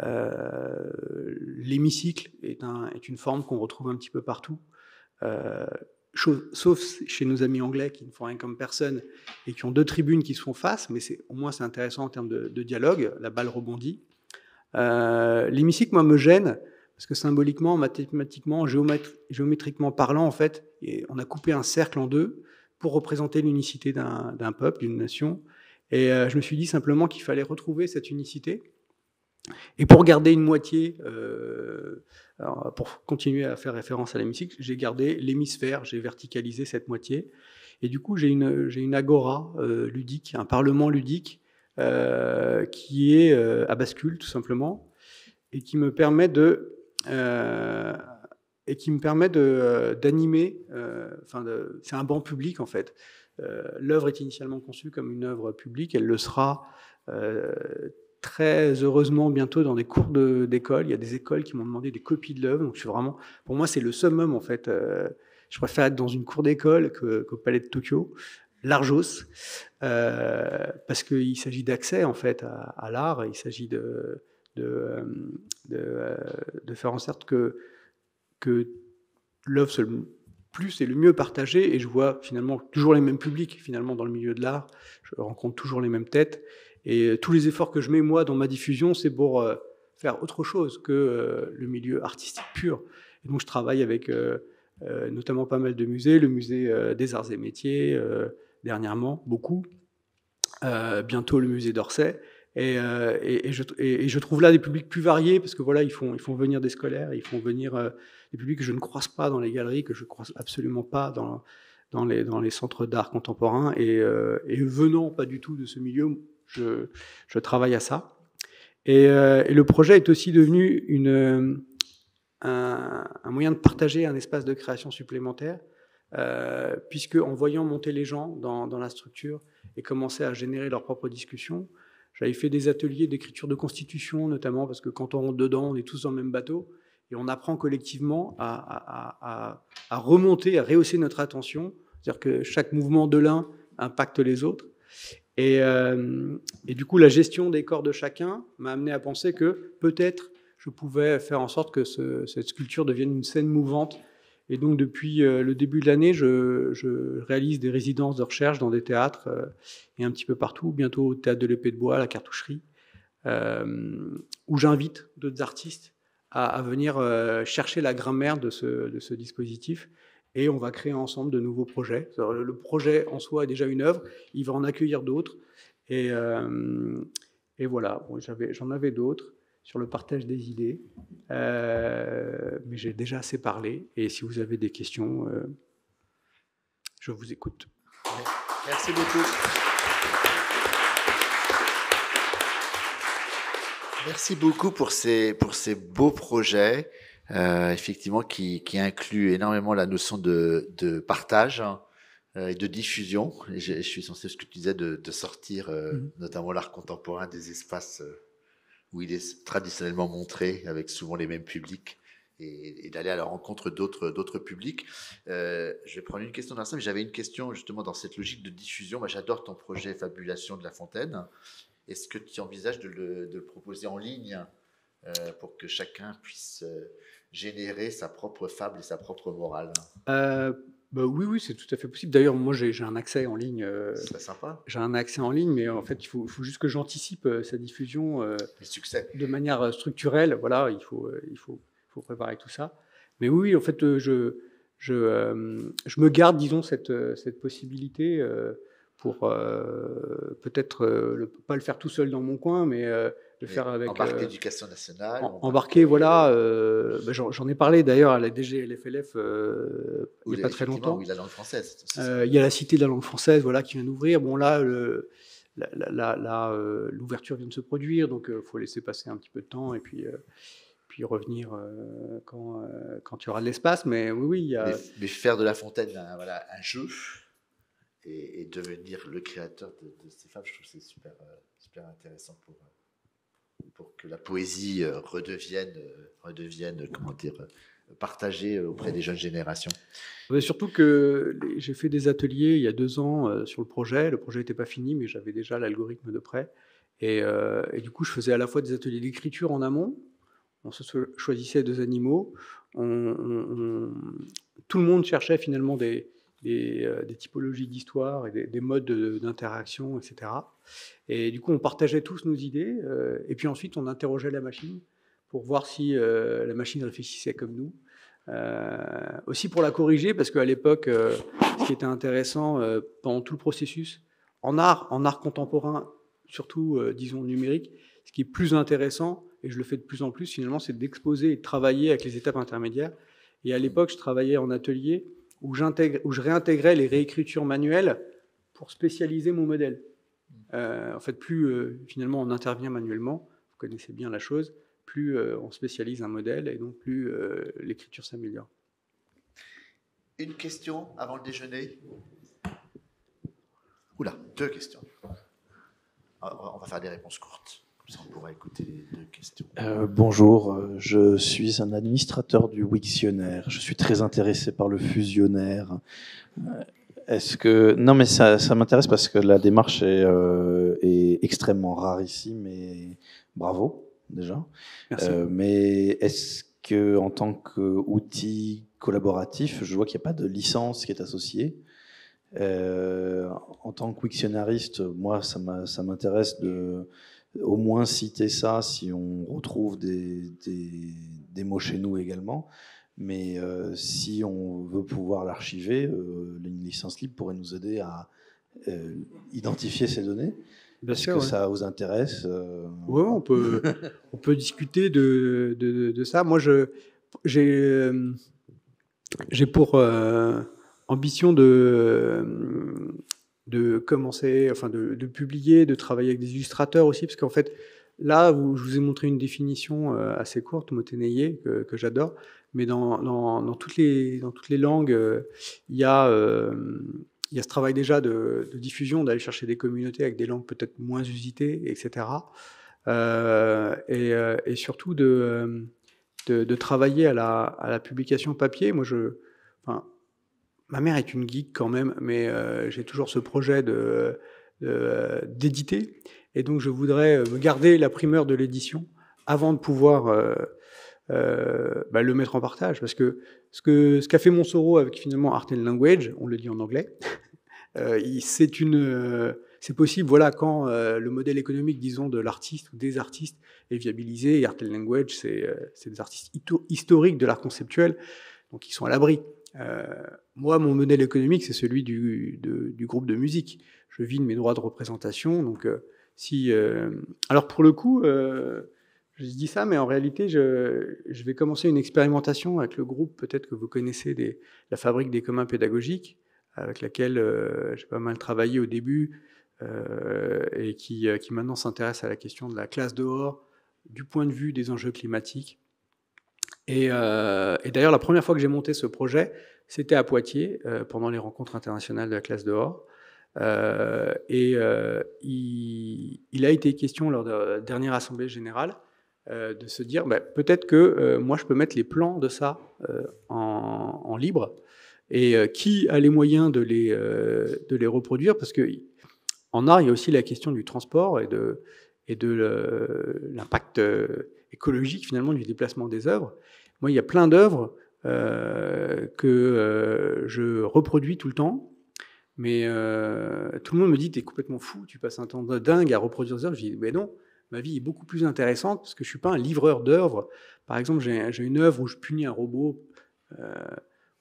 Euh, l'hémicycle est, une forme qu'on retrouve un petit peu partout, euh, sauf chez nos amis anglais qui ne font rien comme personne et qui ont deux tribunes qui se font face, mais au moins c'est intéressant en termes de, dialogue, la balle rebondit. L'hémicycle, moi, me gêne parce que symboliquement, mathématiquement, géométriquement parlant, en fait, on a coupé un cercle en deux pour représenter l'unicité d'un peuple, d'une nation. Et euh, je me suis dit simplement qu'il fallait retrouver cette unicité. Et pour garder une moitié, euh, pour continuer à faire référence à l'hémicycle, j'ai gardé l'hémisphère, j'ai verticalisé cette moitié. Et du coup, j'ai une, agora euh, ludique, un parlement ludique, qui est à bascule, tout simplement, et qui me permet de et qui me permet d'animer. C'est un banc public en fait. Euh, l'œuvre est initialement conçue comme une œuvre publique, elle le sera euh, très heureusement bientôt dans des cours d'école. Il y a des écoles qui m'ont demandé des copies de l'œuvre. Donc je suis vraiment, pour moi, c'est le summum en fait. Euh, je préfère être dans une cour d'école qu'au Palais de Tokyo, Largos, euh, parce qu'il s'agit d'accès en fait à, l'art. Il s'agit de, faire en sorte que que l'œuvre se plus et le mieux partagé, et je vois finalement toujours les mêmes publics finalement dans le milieu de l'art, je rencontre toujours les mêmes têtes, et euh, tous les efforts que je mets moi dans ma diffusion, c'est pour euh, faire autre chose que euh, le milieu artistique pur. Et donc je travaille avec notamment pas mal de musées, le musée des arts et métiers, dernièrement, beaucoup, bientôt le musée d'Orsay. Et, et, je, et, je, trouve là des publics plus variés parce que voilà, ils font, ils font venir des scolaires, ils font venir des publics que je ne croise pas dans les galeries, que je ne croise absolument pas dans, dans, les, dans les centres d'art contemporain. Et, venant pas du tout de ce milieu, je, je travaille à ça. Et, le projet est aussi devenu une, un, moyen de partager un espace de création supplémentaire, euh, puisque en voyant monter les gens dans, dans, la structure et commencer à générer leurs propres discussions, j'avais fait des ateliers d'écriture de constitution, notamment parce que quand on rentre dedans, on est tous dans le même bateau et on apprend collectivement à, remonter, à rehausser notre attention, c'est-à-dire que chaque mouvement de l'un impacte les autres. Et, euh, et, du coup, la gestion des corps de chacun m'a amené à penser que peut-être je pouvais faire en sorte que cette sculpture devienne une scène mouvante. Et donc, depuis euh, le début de l'année, je, réalise des résidences de recherche dans des théâtres euh, et un petit peu partout, bientôt au théâtre de l'épée de bois, à la cartoucherie, où j'invite d'autres artistes à, venir chercher la grammaire de ce, dispositif. Et on va créer ensemble de nouveaux projets. le projet en soi est déjà une œuvre, il va en accueillir d'autres. Et, et voilà, j'en avais d'autres sur le partage des idées. Euh, mais j'ai déjà assez parlé. Et si vous avez des questions, euh, je vous écoute. Merci beaucoup. Merci beaucoup pour ces, pour ces beaux projets, euh, effectivement, qui, qui incluent énormément la notion de, de partage hein, et de diffusion. Et je, suis censé, ce que tu disais, de, de sortir mm-hmm. notamment l'art contemporain des espaces où il est traditionnellement montré avec souvent les mêmes publics et, d'aller à la rencontre d'autres d'autres publics. Euh, je vais prendre une question d'un mais j'avais une question justement dans cette logique de diffusion. Moi, j'adore ton projet Fabulation de la Fontaine. Est-ce que tu envisages de le, de le proposer en ligne euh, pour que chacun puisse euh, générer sa propre fable et sa propre morale? Bah oui, oui, c'est tout à fait possible. D'ailleurs, moi, j'ai un accès en ligne. Euh, c'est sympa. J'ai un accès en ligne, mais en fait, il faut, faut juste que j'anticipe euh, sa diffusion euh, succès. de manière structurelle. Voilà, il faut, il faut, faut préparer tout ça. Mais oui, en fait, je, je, je me garde, disons, cette, cette possibilité pour peut-être pas le faire tout seul dans mon coin, mais de faire avec. Embarquer l'éducation nationale. embarquer, voilà. Euh, bah, J'en ai parlé d'ailleurs à la DGLFLF euh, il n'y a pas très longtemps. il y a la langue française. Euh, il y a la Cité de la langue française voilà, qui vient d'ouvrir. Bon, là, l'ouverture vient de se produire, donc il faut laisser passer un petit peu de temps et puis. puis revenir quand, quand il y aura de l'espace, mais oui, oui, il y a... mais, faire de la fontaine un, voilà, un jeu et, devenir le créateur de, ces femmes, je trouve que c'est super, super intéressant pour, pour que la poésie euh, redevienne, euh, redevienne comment dire, euh, partagée auprès des jeunes générations Surtout que j'ai fait des ateliers il y a deux ans sur le projet. Le projet n'était pas fini, mais j'avais déjà l'algorithme de près. Et, du coup, je faisais à la fois des ateliers d'écriture en amont. On se choisissait deux animaux. tout le monde cherchait finalement des, des, typologies d'histoire et des, des modes d'interaction, etc. Et du coup, on partageait tous nos idées. Euh, et puis ensuite, on interrogeait la machine pour voir si euh, la machine réfléchissait comme nous. Euh, aussi pour la corriger, parce qu'à l'époque, ce qui était intéressant pendant tout le processus, en art, en art contemporain, surtout, disons, numérique, ce qui est plus intéressant, et je le fais de plus en plus finalement, c'est d'exposer et de travailler avec les étapes intermédiaires. Et à l'époque, je travaillais en atelier où, où je réintégrais les réécritures manuelles pour spécialiser mon modèle. Euh, en fait, plus euh, finalement on intervient manuellement, vous connaissez bien la chose, plus euh, on spécialise un modèle et donc plus l'écriture s'améliore. Une question avant le déjeuner? Oula, deux questions. On va faire des réponses courtes. Comme ça, on pourra écouter les deux questions. bonjour, je suis un administrateur du Wiktionnaire. Je suis très intéressé par le fusionnaire. Est-ce que non, mais ça, m'intéresse parce que la démarche euh, est, extrêmement rarissime et bravo déjà. Merci. Euh, mais est-ce que en tant qu'outil collaboratif, je vois qu'il n'y a pas de licence qui est associée. Euh, en tant que wiktionnariste, moi, ça m'intéresse de au moins citer ça si on retrouve des, des, des mots chez nous également. Mais euh, si on veut pouvoir l'archiver, euh, une licence libre pourrait nous aider à euh, identifier ces données. Est-ce que ouais. ça vous intéresse Oui, on peut, (laughs) on peut discuter de, de, de ça. Moi, j'ai, j'ai pour ambition de, de commencer, enfin de, publier, de travailler avec des illustrateurs aussi, parce qu'en fait, là, je vous ai montré une définition euh, assez courte, moténéier, que, que j'adore, mais dans, dans, dans, toutes les, dans toutes les langues, euh, il y a... euh, y a ce travail déjà de, diffusion, d'aller chercher des communautés avec des langues peut-être moins usitées, etc. Et, surtout de, de, travailler à la, à la publication papier. Moi, je, ma mère est une geek quand même, mais euh, j'ai toujours ce projet de, d'éditer. Et donc, je voudrais me garder la primeur de l'édition avant de pouvoir euh, euh, bah, le mettre en partage. Parce que ce qu'a ce qu'a fait Monsoro avec finalement Art and Language, on le dit en anglais, (laughs) euh, c'est une, euh, c'est possible, voilà, quand euh, le modèle économique, disons, de l'artiste ou des artistes est viabilisé. Art and Language, c'est euh, des artistes historiques de l'art conceptuel, donc ils sont à l'abri. Euh, moi, mon modèle économique, c'est celui du, groupe de musique. Je vis de mes droits de représentation, donc euh, si, alors pour le coup. Je dis ça, mais en réalité, je, vais commencer une expérimentation avec le groupe, peut-être que vous connaissez, des, la Fabrique des communs pédagogiques, avec laquelle euh, j'ai pas mal travaillé au début, euh, et qui maintenant s'intéresse à la question de la classe dehors, du point de vue des enjeux climatiques. Et, euh, et d'ailleurs, la première fois que j'ai monté ce projet, c'était à Poitiers, euh, pendant les rencontres internationales de la classe dehors. Euh, et il, a été question lors de la dernière assemblée générale de se dire bah, peut-être que moi je peux mettre les plans de ça en, en, libre et qui a les moyens de les, de les reproduire? Parce que en art il y a aussi la question du transport et de, et de l'impact écologique finalement du déplacement des œuvres. Moi il y a plein d'œuvres euh, que je reproduis tout le temps. Mais tout le monde me dit, tu es complètement fou, tu passes un temps dingue à reproduire des œuvres. Je dis, mais non, ma vie est beaucoup plus intéressante parce que je suis pas un livreur d'œuvres. Par exemple, j'ai une œuvre où je punis un robot euh,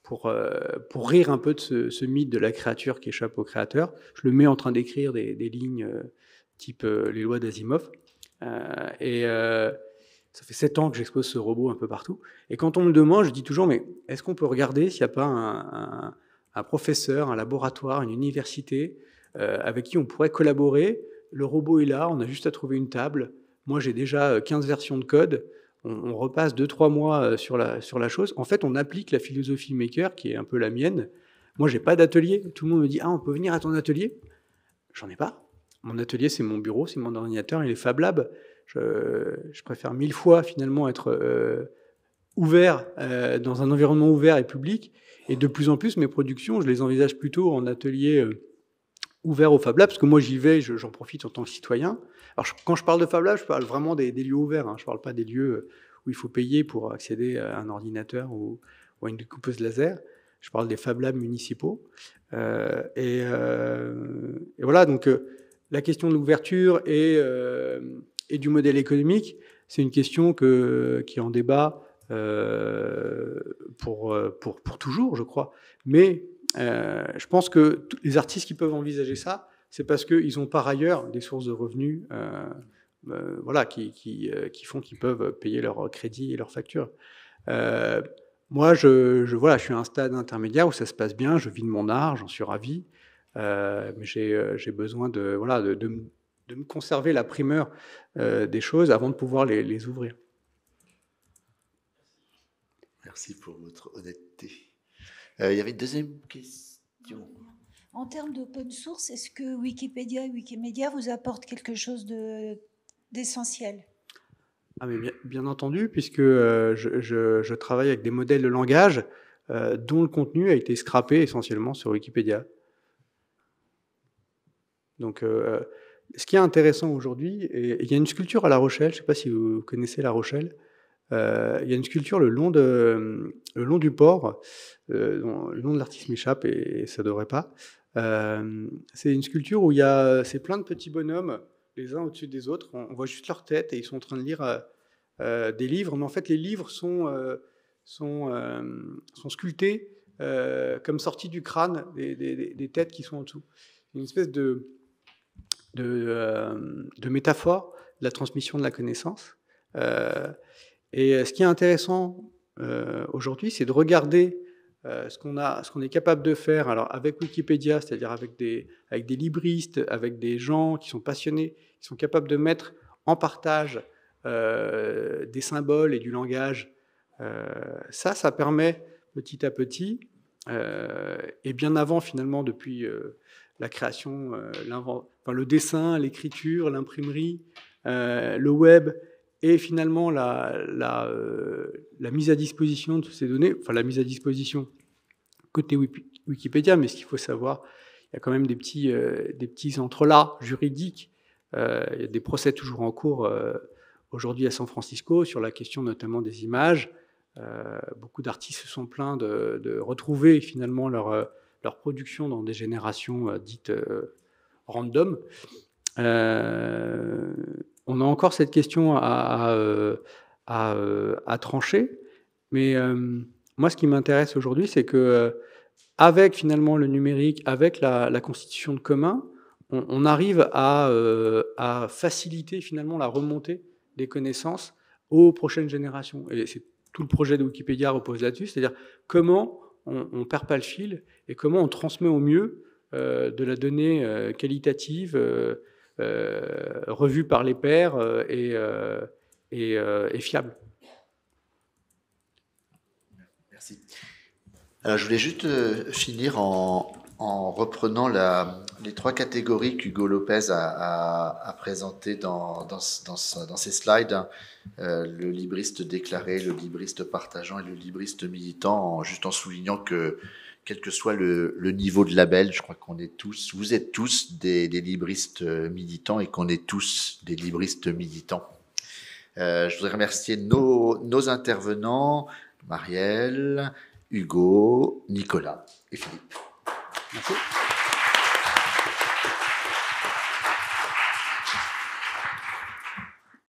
pour, euh, pour rire un peu de ce, mythe de la créature qui échappe au créateur. Je le mets en train d'écrire des, lignes euh, type les lois d'Asimov. et ça fait sept ans que j'expose ce robot un peu partout. Et quand on me demande, je dis toujours, mais est-ce qu'on peut regarder s'il n'y a pas un, professeur, un laboratoire, une université avec qui on pourrait collaborer? Le robot est là, on a juste à trouver une table. Moi, j'ai déjà 15 versions de code. On, repasse 2-3 mois sur la, sur la chose. En fait, on applique la philosophie maker, qui est un peu la mienne. Moi, j'ai pas d'atelier. Tout le monde me dit Ah, on peut venir à ton atelier? J'en ai pas. Mon atelier, c'est mon bureau, c'est mon ordinateur et les Fab Labs. Je, préfère mille fois, finalement, être euh, ouvert, euh, dans un environnement ouvert et public. Et de plus en plus, mes productions, je les envisage plutôt en atelier. Euh, ouvert au Fab Lab, parce que moi j'y vais, j'en profite en tant que citoyen. Alors quand je parle de Fab Lab, je parle vraiment des, lieux ouverts, hein. je ne parle pas des lieux où il faut payer pour accéder à un ordinateur ou, à une découpeuse laser. Je parle des Fab Labs municipaux. Euh, et, euh, voilà, donc euh, la question de l'ouverture et, euh, et, du modèle économique, c'est une question que, qui est en débat euh, pour, pour, toujours, je crois. Mais euh, je pense que les artistes qui peuvent envisager ça, c'est parce qu'ils ont par ailleurs des sources de revenus euh, euh, voilà, qui, font qu'ils peuvent payer leur crédit et leurs factures. moi, je, voilà, je suis à un stade intermédiaire où ça se passe bien, je vis de mon art, j'en suis ravi, mais j'ai besoin de, voilà, de, de, me conserver la primeur des choses avant de pouvoir les, les ouvrir. Merci pour votre honnêteté. Euh, il y avait une deuxième question. En termes d'open source, est-ce que Wikipédia et Wikimedia vous apportent quelque chose d'essentiel? Ah mais bien, bien, entendu, puisque euh, je, je, je, travaille avec des modèles de langage euh, dont le contenu a été scrappé essentiellement sur Wikipédia. Donc, euh, ce qui est intéressant aujourd'hui, il y a une sculpture à La Rochelle, je ne sais pas si vous connaissez La Rochelle, euh, il y a une sculpture le long, long du port, euh, le nom de l'artiste m'échappe et, ça devrait pas. Euh, c'est une sculpture où il y a plein de petits bonhommes, les uns au-dessus des autres. On, voit juste leur tête et ils sont en train de lire euh, des livres. Mais en fait, les livres sont sculptés comme sortis du crâne des, têtes qui sont en dessous. Une espèce de, de, de métaphore de la transmission de la connaissance. et ce qui est intéressant aujourd'hui, c'est de regarder euh, ce qu'on qu'on est capable de faire, alors avec Wikipédia, c'est-à-dire avec des, avec des libristes, avec des gens qui sont passionnés, qui sont capables de mettre en partage euh, des symboles et du langage, euh, ça, ça permet petit à petit, et bien avant finalement depuis la création, le dessin, l'écriture, l'imprimerie, le web, et finalement la, la, mise à disposition de ces données, enfin la mise à disposition côté Wikipédia, mais ce qu'il faut savoir, il y a quand même des petits, euh, petits entrelacs juridiques. Euh, il y a des procès toujours en cours euh, aujourd'hui à San Francisco sur la question notamment des images. beaucoup d'artistes se sont plaints de, de retrouver finalement leur, leur, production dans des générations dites random. on a encore cette question à, à, à trancher, mais moi, ce qui m'intéresse aujourd'hui, c'est que euh, avec finalement le numérique, avec la, constitution de commun, on, arrive euh, à, faciliter finalement la remontée des connaissances aux prochaines générations. Et c'est tout le projet de Wikipédia repose là-dessus, c'est-à-dire comment on, on, perd pas le fil et comment on transmet au mieux euh, de la donnée qualitative revue par les pairs et, et fiable. Alors, je voulais juste euh, finir en, reprenant la, les trois catégories qu'Hugo Lopez a, a, présentées dans, dans, dans, ses slides. Euh, le libriste déclaré, le libriste partageant et le libriste militant, en, juste en soulignant que quel que soit le, niveau de label, je crois qu'on est tous, vous êtes tous des, libristes militants et qu'on est tous des libristes militants. Euh, je voudrais remercier nos, nos intervenants, Marielle, Hugo, Nicolas et Philippe. Merci.